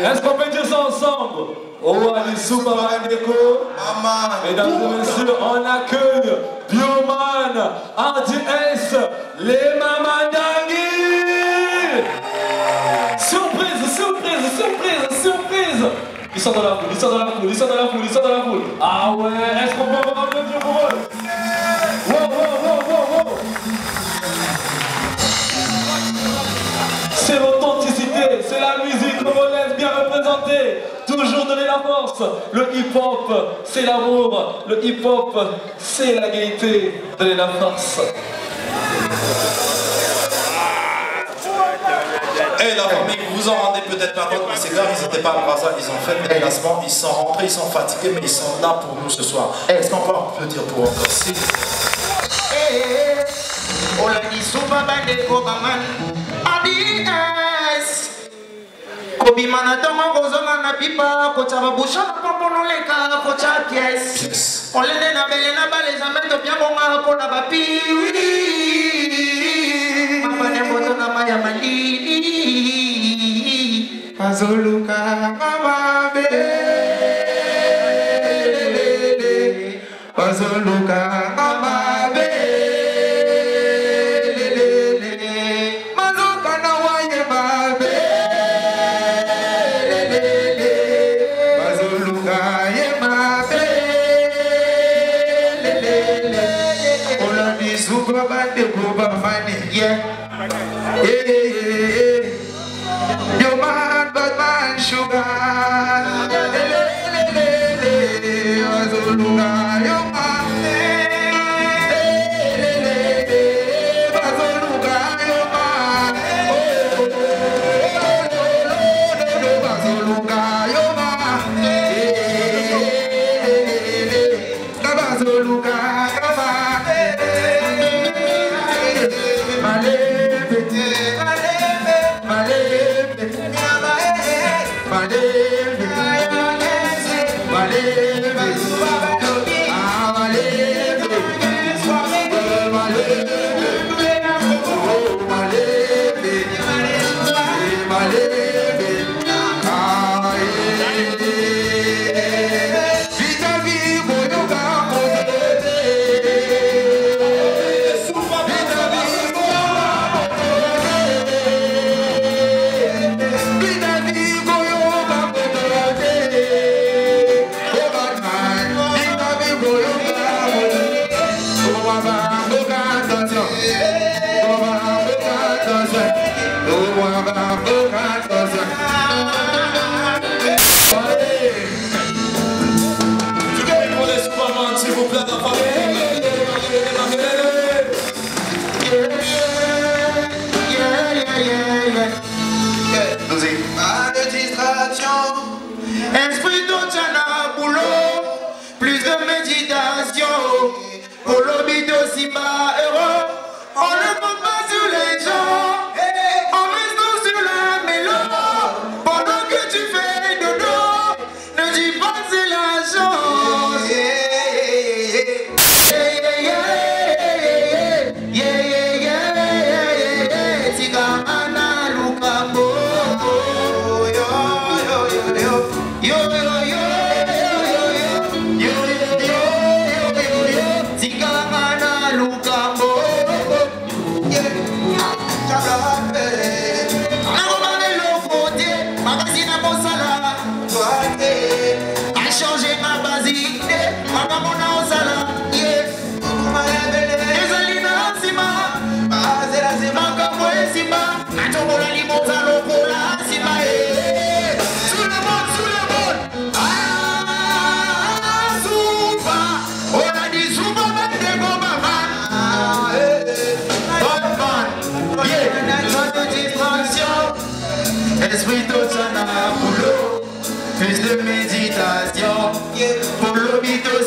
Est-ce qu'on peut dire ça ensemble? Oh Ali Superman de Obama. Mesdames et messieurs, on accueille Bioman, Andy S, les Mamandangui. Surprise, surprise, surprise, surprise Ils sont dans la foule, ils sont dans la foule, ils sont dans la foule, ils sont dans la foule. Ah ouais, est-ce qu'on peut avoir un pour eux? Wow, wow, wow, wow, wow C'est l'authenticité, c'est la musique Toujours donner la force. Le hip-hop, c'est l'amour. Le hip-hop, c'est la gaieté. Donner la force. Et la famille, vous vous en rendez peut-être pas compte, mais ces gars, ils n'étaient pas à Brazza, ils ont fait le déplacement, ils sont rentrés, ils sont fatigués, mais ils sont là pour nous ce soir. Est-ce qu'on peut applaudir pour encore si kobima na ntongo kozonga na pipa kotya babusha na pomponoleka kotya piese olende na bele na balezame topia bonga mpo na bapiwi mabane moto na maya malili. Bazoluka mababe bazoluka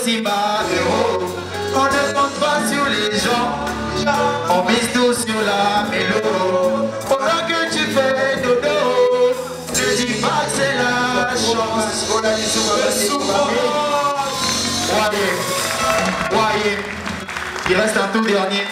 On ne compte pas sur les gens, on mise tout sur la mélo. Pendant que tu fais dodo, ne dis pas que c'est la chance. On a dit Voyez, voyez, il reste un tout dernier.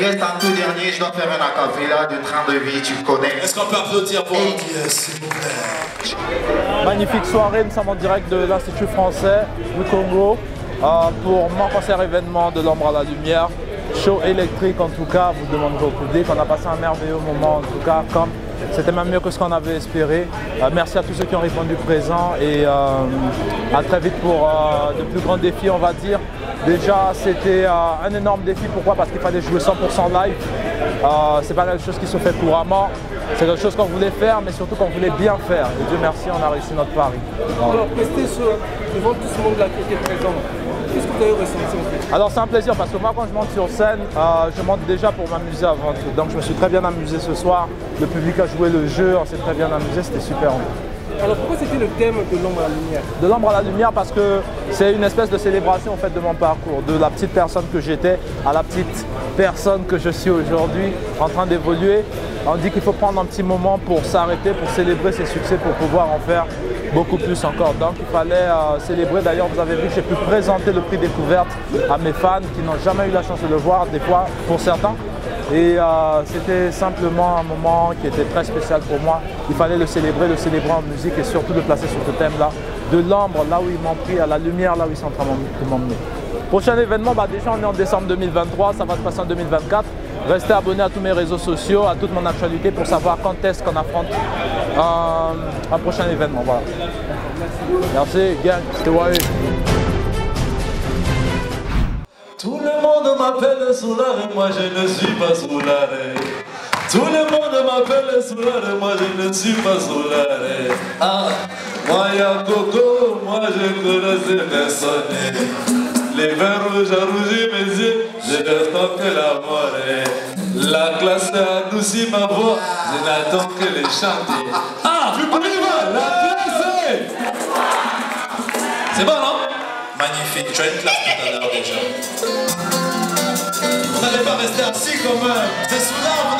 Il reste un tout dernier. Je dois faire un acapella de train de vie, tu connais. Est-ce qu'on peut applaudir pour Anguille, s'il vous plaît Magnifique soirée, nous sommes en direct de l'Institut français du Congo euh, pour mon concert événement de l'ombre à la lumière. Show électrique en tout cas, vous demanderez au public. On a passé un merveilleux moment en tout cas, comme c'était même mieux que ce qu'on avait espéré. Euh, merci à tous ceux qui ont répondu présent et euh, à très vite pour euh, de plus grands défis on va dire. Déjà c'était un énorme défi, pourquoi? Parce qu'il fallait jouer 100% live. C'est pas quelque chose qui se fait couramment, c'est quelque chose qu'on voulait faire mais surtout qu'on voulait bien faire. Dieu merci, on a réussi notre pari. Alors, rester sur, devant tout ce monde-là qui était présent, qu'est-ce que vous avez ressenti en fait Alors c'est un plaisir parce que moi quand je monte sur scène, euh, je monte déjà pour m'amuser avant tout. Donc je me suis très bien amusé ce soir. Le public a joué le jeu, on s'est très bien amusé, c'était super. Alors, pourquoi c'était le thème de l'ombre à la lumière De l'ombre à la lumière parce que c'est une espèce de célébration en fait de mon parcours, de la petite personne que j'étais à la petite personne que je suis aujourd'hui en train d'évoluer. On dit qu'il faut prendre un petit moment pour s'arrêter, pour célébrer ses succès, pour pouvoir en faire beaucoup plus encore. Donc il fallait euh, célébrer. D'ailleurs, vous avez vu que j'ai pu présenter le prix découverte à mes fans qui n'ont jamais eu la chance de le voir, des fois pour certains. Et euh, c'était simplement un moment qui était très spécial pour moi. Il fallait le célébrer, le célébrer en musique et surtout le placer sur ce thème-là. De l'ombre, là où ils m'ont pris, à la lumière, là où ils sont en train de m'emmener. Prochain événement, bah déjà on est en décembre 2023, ça va se passer en 2024. Restez abonnés à tous mes réseaux sociaux, à toute mon actualité pour savoir quand est-ce qu'on affronte un, un prochain événement. Voilà. Merci, gang, c'était Wally. Tout le monde m'appelle Soulard et moi je ne suis pas Soulard. Tout le monde m'appelle Soulard et moi je ne suis pas Soulard. Ah, moi y'a Coco, moi je connaissais personne. Les verres rouges rougi mes yeux, je ne sens que la mort. La classe a adouci ma voix, je n'attends que les chanter. Ah, y va, la classe? C'est bon, non? Magnifique, tu as une classe tout à l'heure déjà. Vous n'allez pas rester assis quand même. C'est soudain,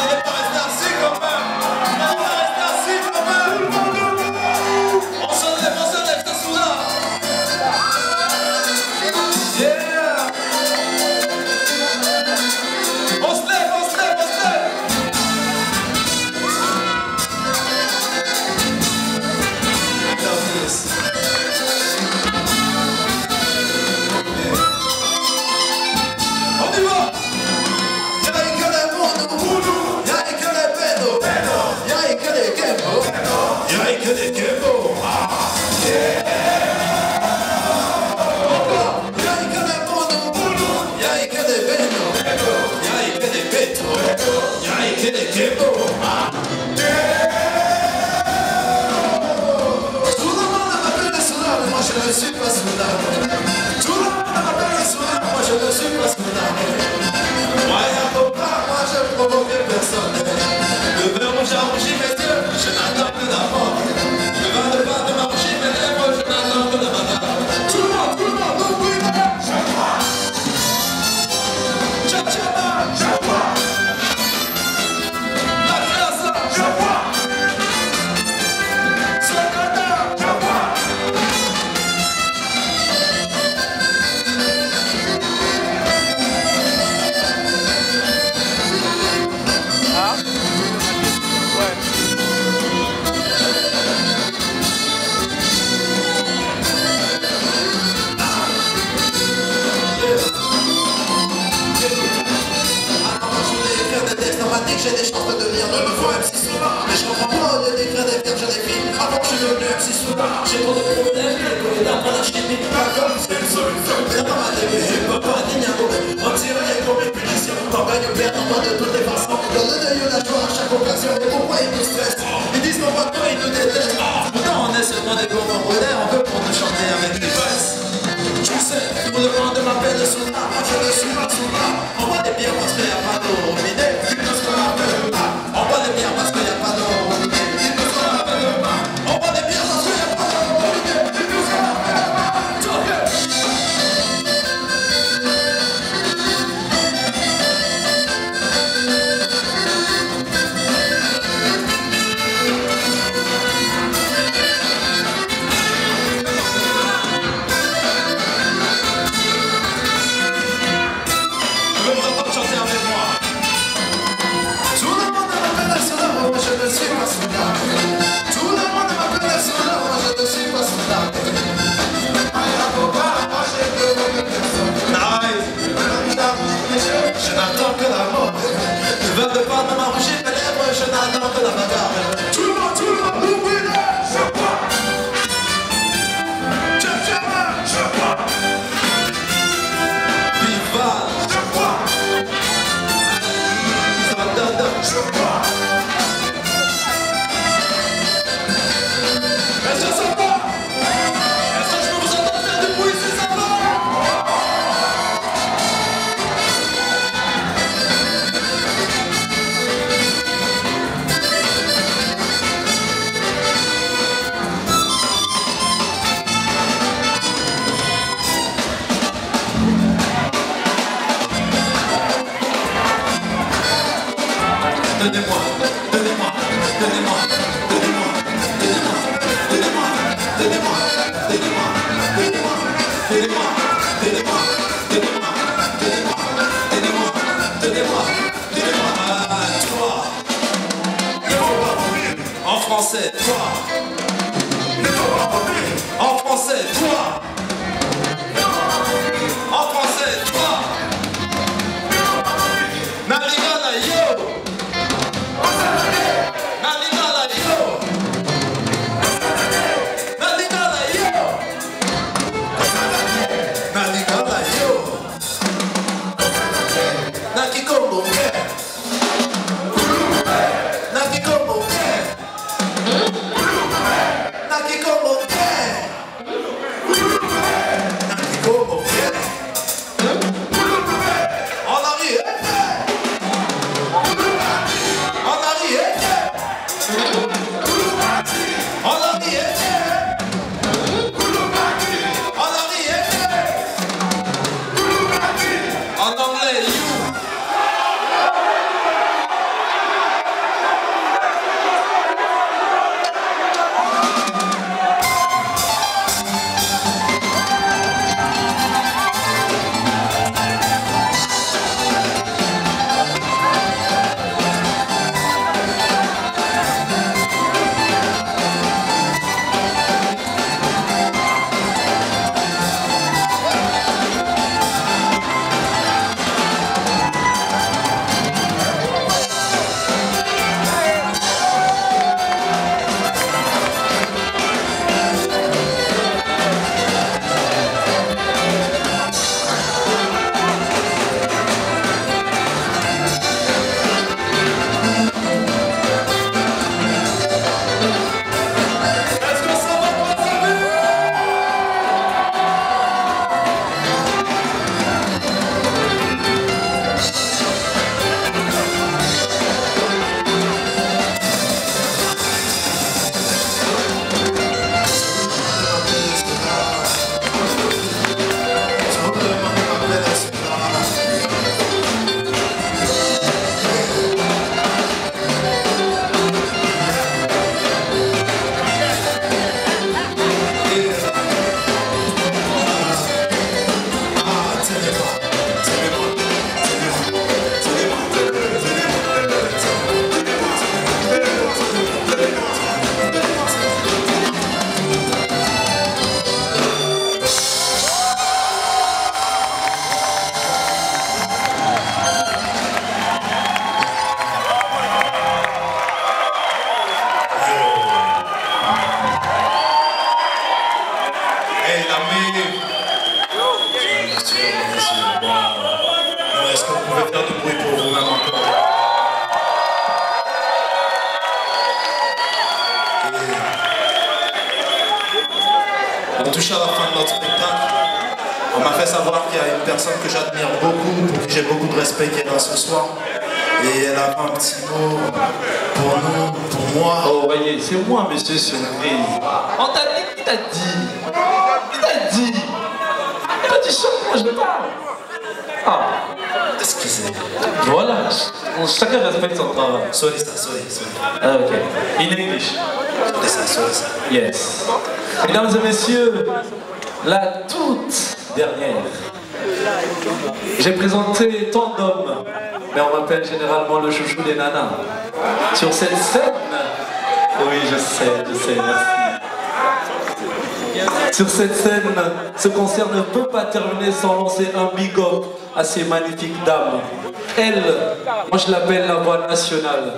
moi, monsieur Surprise. On t'a dit, qui t'a dit? Qui t'a dit? Quand tu chantes, moi je parle. Ah, Excusez. voilà. Chacun respecte son travail. Sorry, ça, sorry, sorry. Ah, ok. In English. Sorry, ça, sorry, ça. Yes. Mesdames et messieurs, la toute dernière. J'ai présenté tant d'hommes, mais on m'appelle généralement le chouchou des nanas. Sur cette scène, oui, je sais, je sais, merci. Sur cette scène, ce concert ne peut pas terminer sans lancer un big up à ces magnifiques dames. Elle, moi je l'appelle la voix nationale,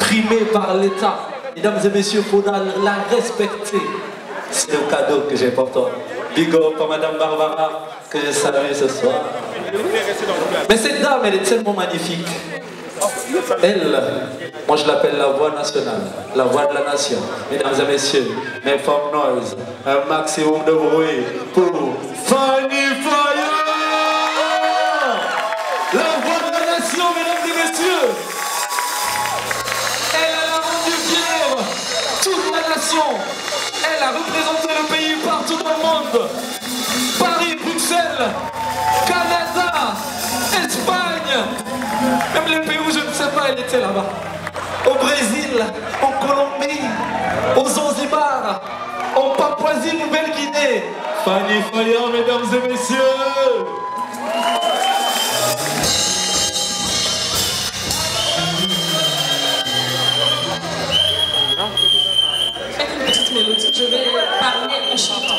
primée par l'État. Mesdames et messieurs, il faudra la respecter. C'est le cadeau que j'ai pour toi. Big up à Madame Barbara, que j'ai salué ce soir. Mais cette dame, elle est tellement magnifique. Elle, moi je l'appelle la voix nationale, la voix de la nation. Mesdames et messieurs, mes femmes noise, un maximum de bruit pour Fanny Fire La voix de la nation, mesdames et messieurs Elle a rendu fière toute la nation. Elle a représenté le pays partout dans le monde. Paris, Bruxelles, même les pays où je ne sais pas, elle était là-bas. Au Brésil, en Colombie, au Zanzibar, en Papouasie-Nouvelle-Guinée. Fanny Fire, mesdames et messieurs. Je vais parler en chantant.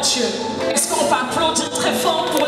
Est-ce qu'on peut applaudir très fort pour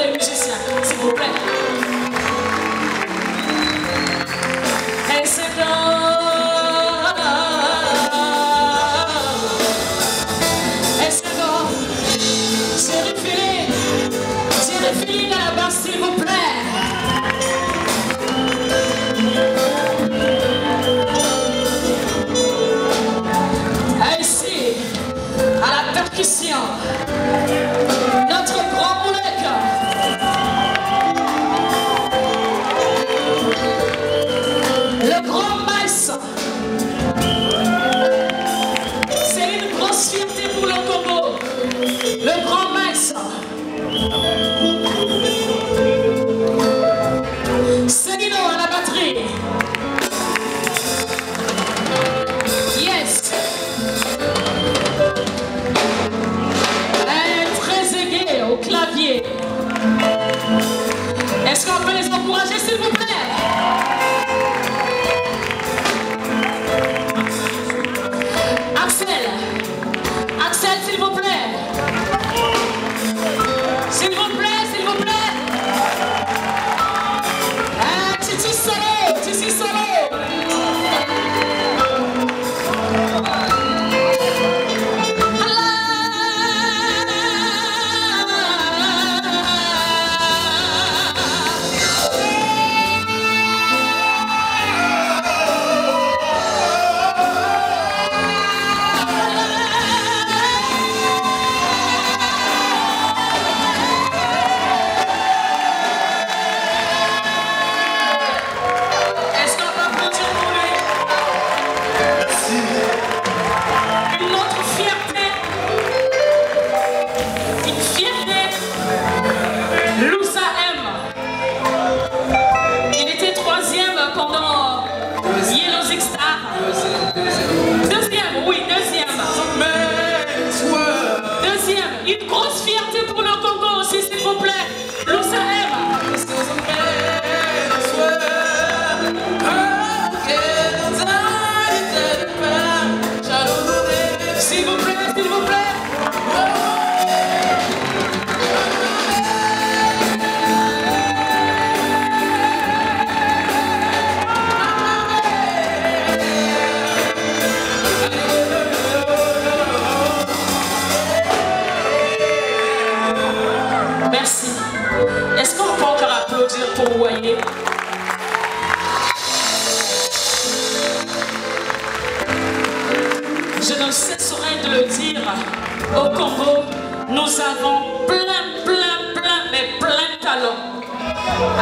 fierté pour le Congo aussi, s'il vous plaît. L'OSAM.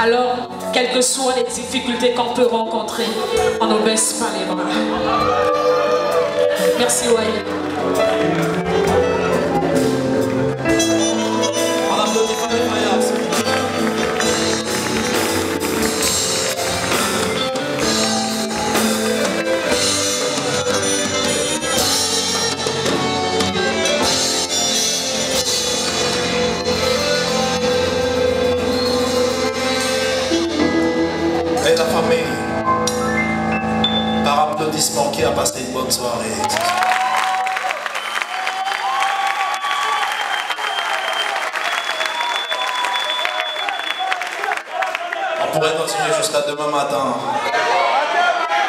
Alors, quelles que soient les difficultés qu'on peut rencontrer, on ne baisse pas les bras. Merci Wayé. Bonne soirée On pourrait continuer jusqu'à demain matin.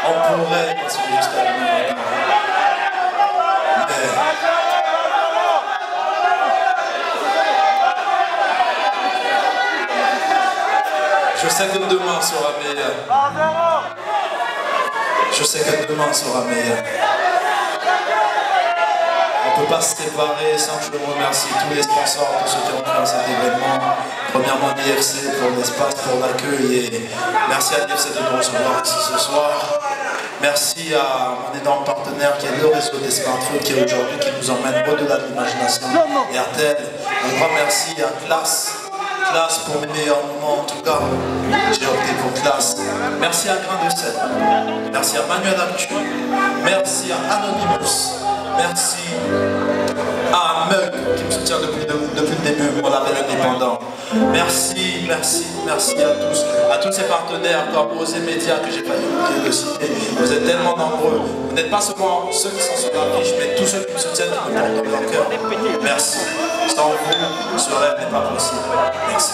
On pourrait continuer jusqu'à demain matin. Mais je sais que demain sera meilleur. Je sais que demain sera meilleur. Ne peut pas se séparer sans que je remercie tous les sponsors, tous ceux qui ont créé cet événement. Premièrement, l'IFC pour l'espace, pour l'accueil et merci à l'IFC de nous recevoir ici ce soir. Merci à mon énorme partenaire qui est le réseau des smartphones qui est aujourd'hui qui nous emmène au-delà de l'imagination. Et RTL, un grand merci à Classe. Classe pour mes meilleurs moments en tout cas. J'ai opté pour Classe. Merci à Grain de Sel. Merci à Manuel Actu. Merci à Anonymous. Merci à Mug qui me soutient depuis, depuis le début, mon label indépendant. Merci, merci, merci à tous, à tous ces partenaires comme Osé Média que j'ai failli oublier de citer. Vous êtes tellement nombreux. Vous n'êtes pas seulement ceux qui sont sur l'affiche, mais tous ceux qui me soutiennent, dans leur cœur. Merci. Sans vous, ce rêve n'est pas possible. Merci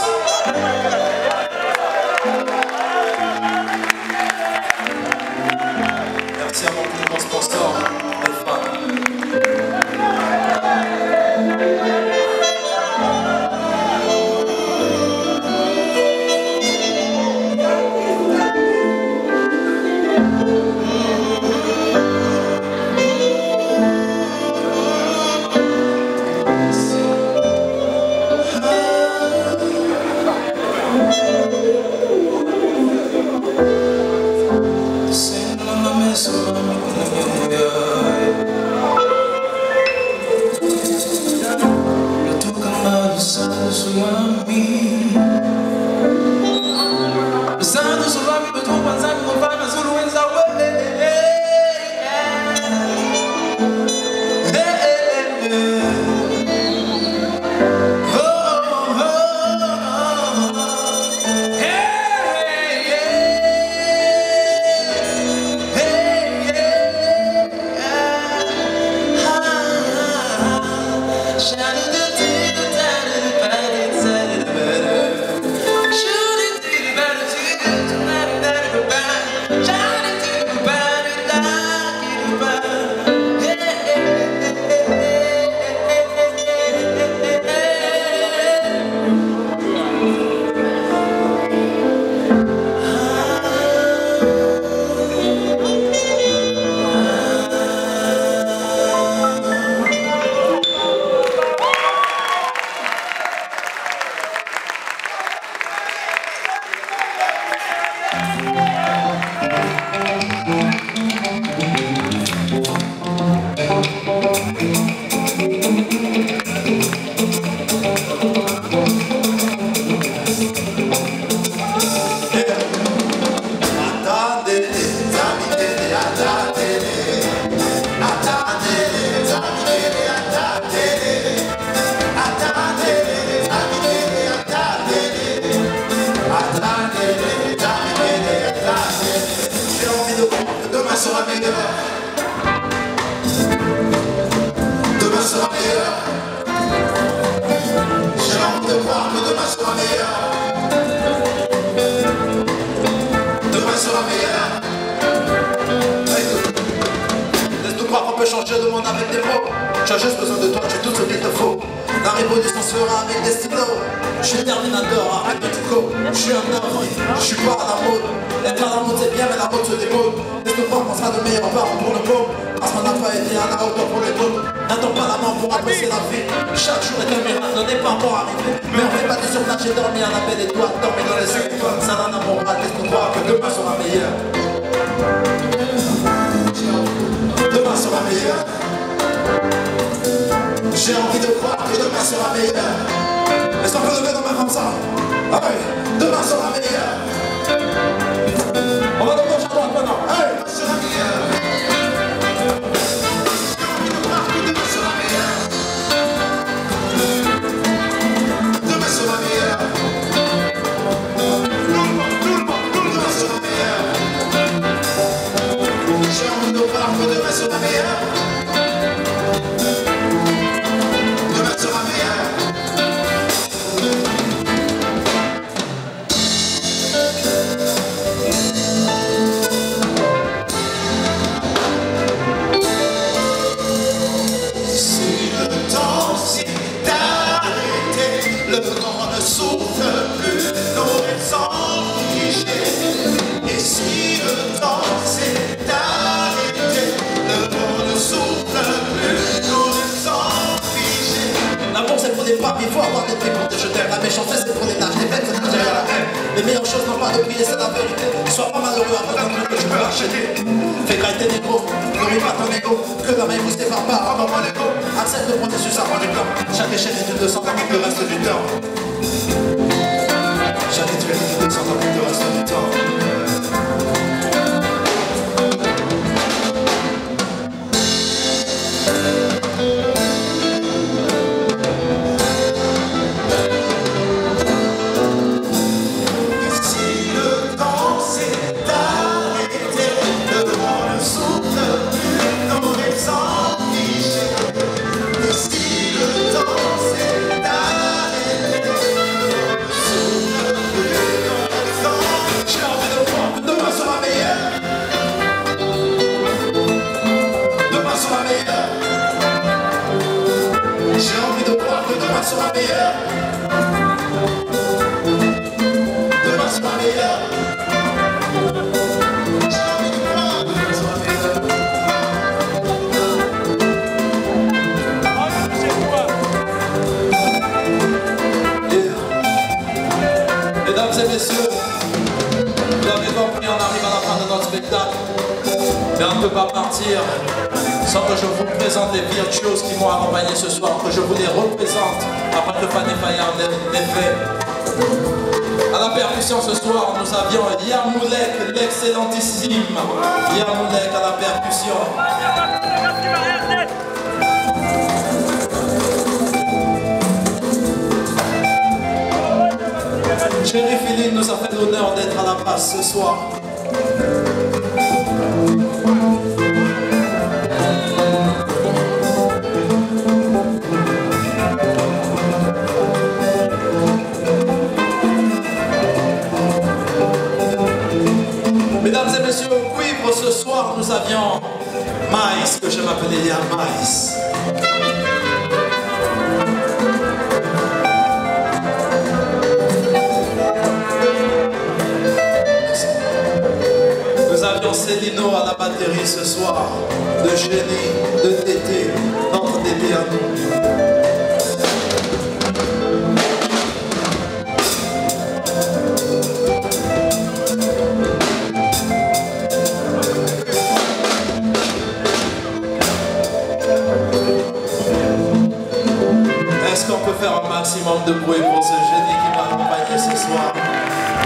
peut faire un maximum de bruit pour ce génie qui m'a accompagné ce soir.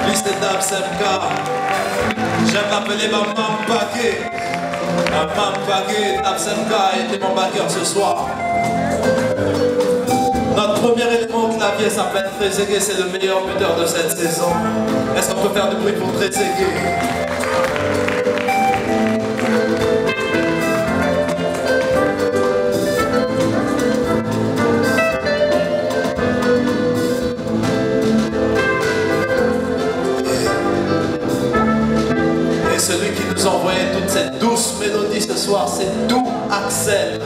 Liste d'Ab J'aime l'appeler ma Mam Bagué Ma Mam Bagué, a été mon backer ce soir. Notre premier élément au clavier s'appelle Trezeguet, c'est le meilleur buteur de cette saison. Est-ce qu'on peut faire du bruit pour Trezeguet? soir, c'est tout Axel.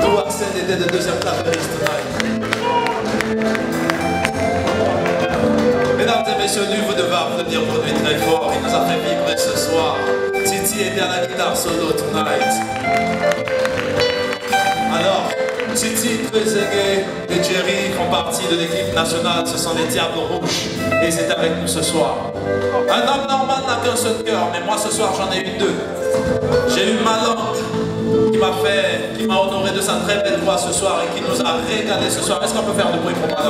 Tout Axel était de deuxième claviériste. Mesdames et messieurs, vous devez applaudir pour lui très fort. Il nous a fait vibrer ce soir. Titi était à la guitare solo tonight. Alors, Titi, Trezeguet et Jerry font partie de l'équipe nationale. Ce sont les Diables Rouges. Et c'est avec nous ce soir. Un homme normal n'a qu'un seul cœur, mais moi ce soir j'en ai eu deux. J'ai eu ma langue qui m'a fait, qui m'a honoré de sa très belle voix ce soir et qui nous a régalé ce soir. Est-ce qu'on peut faire de bruit pour ma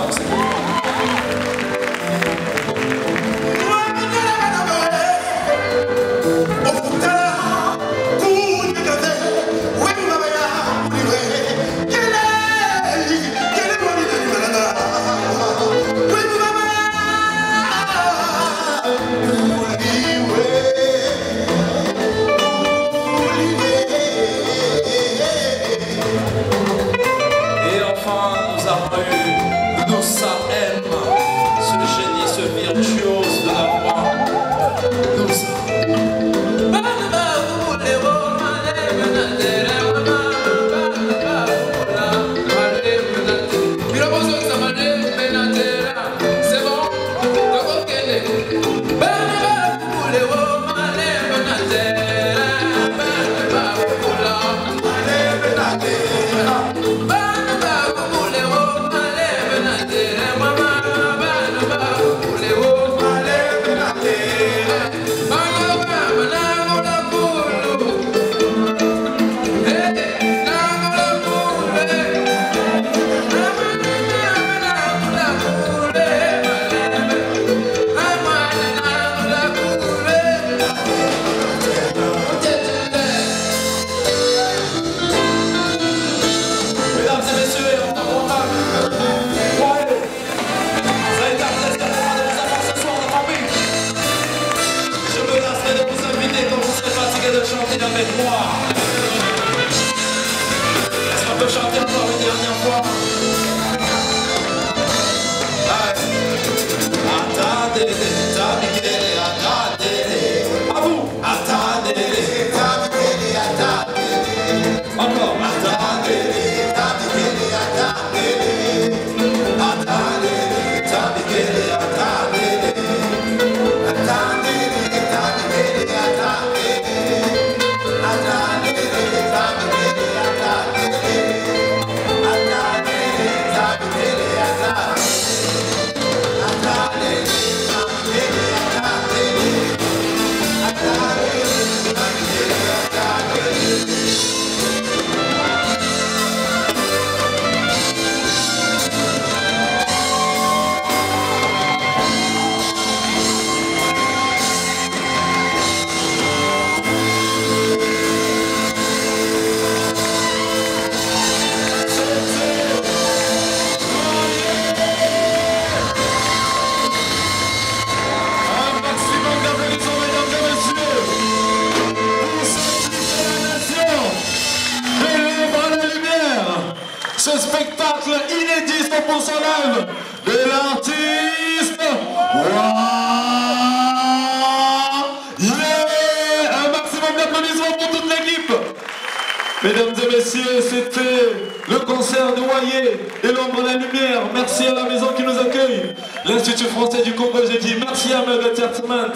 messieurs, c'était le concert de Wayé et l'ombre la lumière. Merci à la maison qui nous accueille. L'Institut français du Congo, j'ai dit merci à Mug Entertainment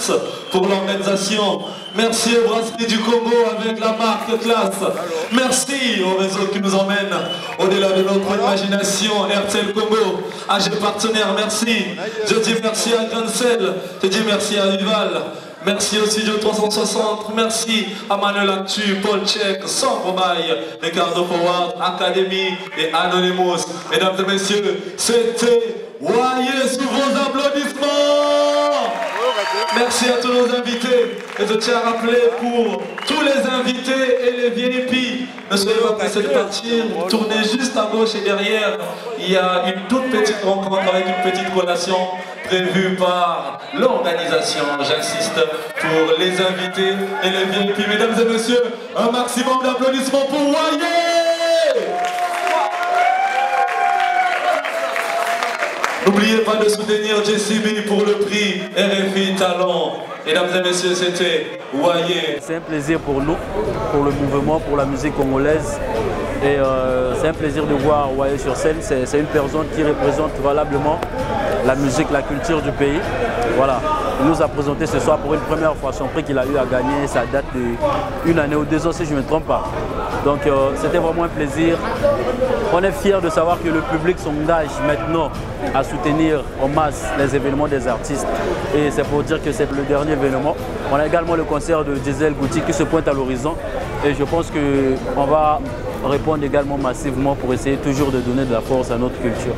pour l'organisation. Merci aux brasseries du Congo avec la marque Classe. Merci au réseau qui nous emmène au-delà de notre imagination. RTL Congo, AG Partenaire, merci. Je dis merci à Grancel. Je dis merci à Rival. Merci au studio 360, merci à Manuel Actu, Paul Check, Sandro Maille, Ricardo Forward, Academy et Anonymous. Mesdames et messieurs, c'était Voyez sous vos applaudissements Merci à tous nos invités. Et je tiens à rappeler pour tous les invités et les VIP, ne soyez pas pressés de partir. Tournez juste à gauche et derrière. Il y a une toute petite rencontre avec une petite collation prévue par l'organisation. J'insiste pour les invités et les VIP. Mesdames et messieurs, un maximum d'applaudissements pour Wayé N'oubliez pas de soutenir JCB pour le prix RFI Talent. Mesdames et messieurs, c'était Wayé. C'est un plaisir pour nous, pour le mouvement, pour la musique congolaise. Et euh, c'est un plaisir de voir Wayé sur scène. C'est une personne qui représente valablement la musique, la culture du pays. Voilà, il nous a présenté ce soir pour une première fois son prix qu'il a eu à gagner. Ça date d'une année ou deux ans si je ne me trompe pas. Donc euh, c'était vraiment un plaisir. On est fiers de savoir que le public s'engage maintenant à soutenir en masse les événements des artistes. Et c'est pour dire que c'est le dernier événement. On a également le concert de Gisèle Goutti qui se pointe à l'horizon. Et je pense qu'on va répondre également massivement pour essayer toujours de donner de la force à notre culture.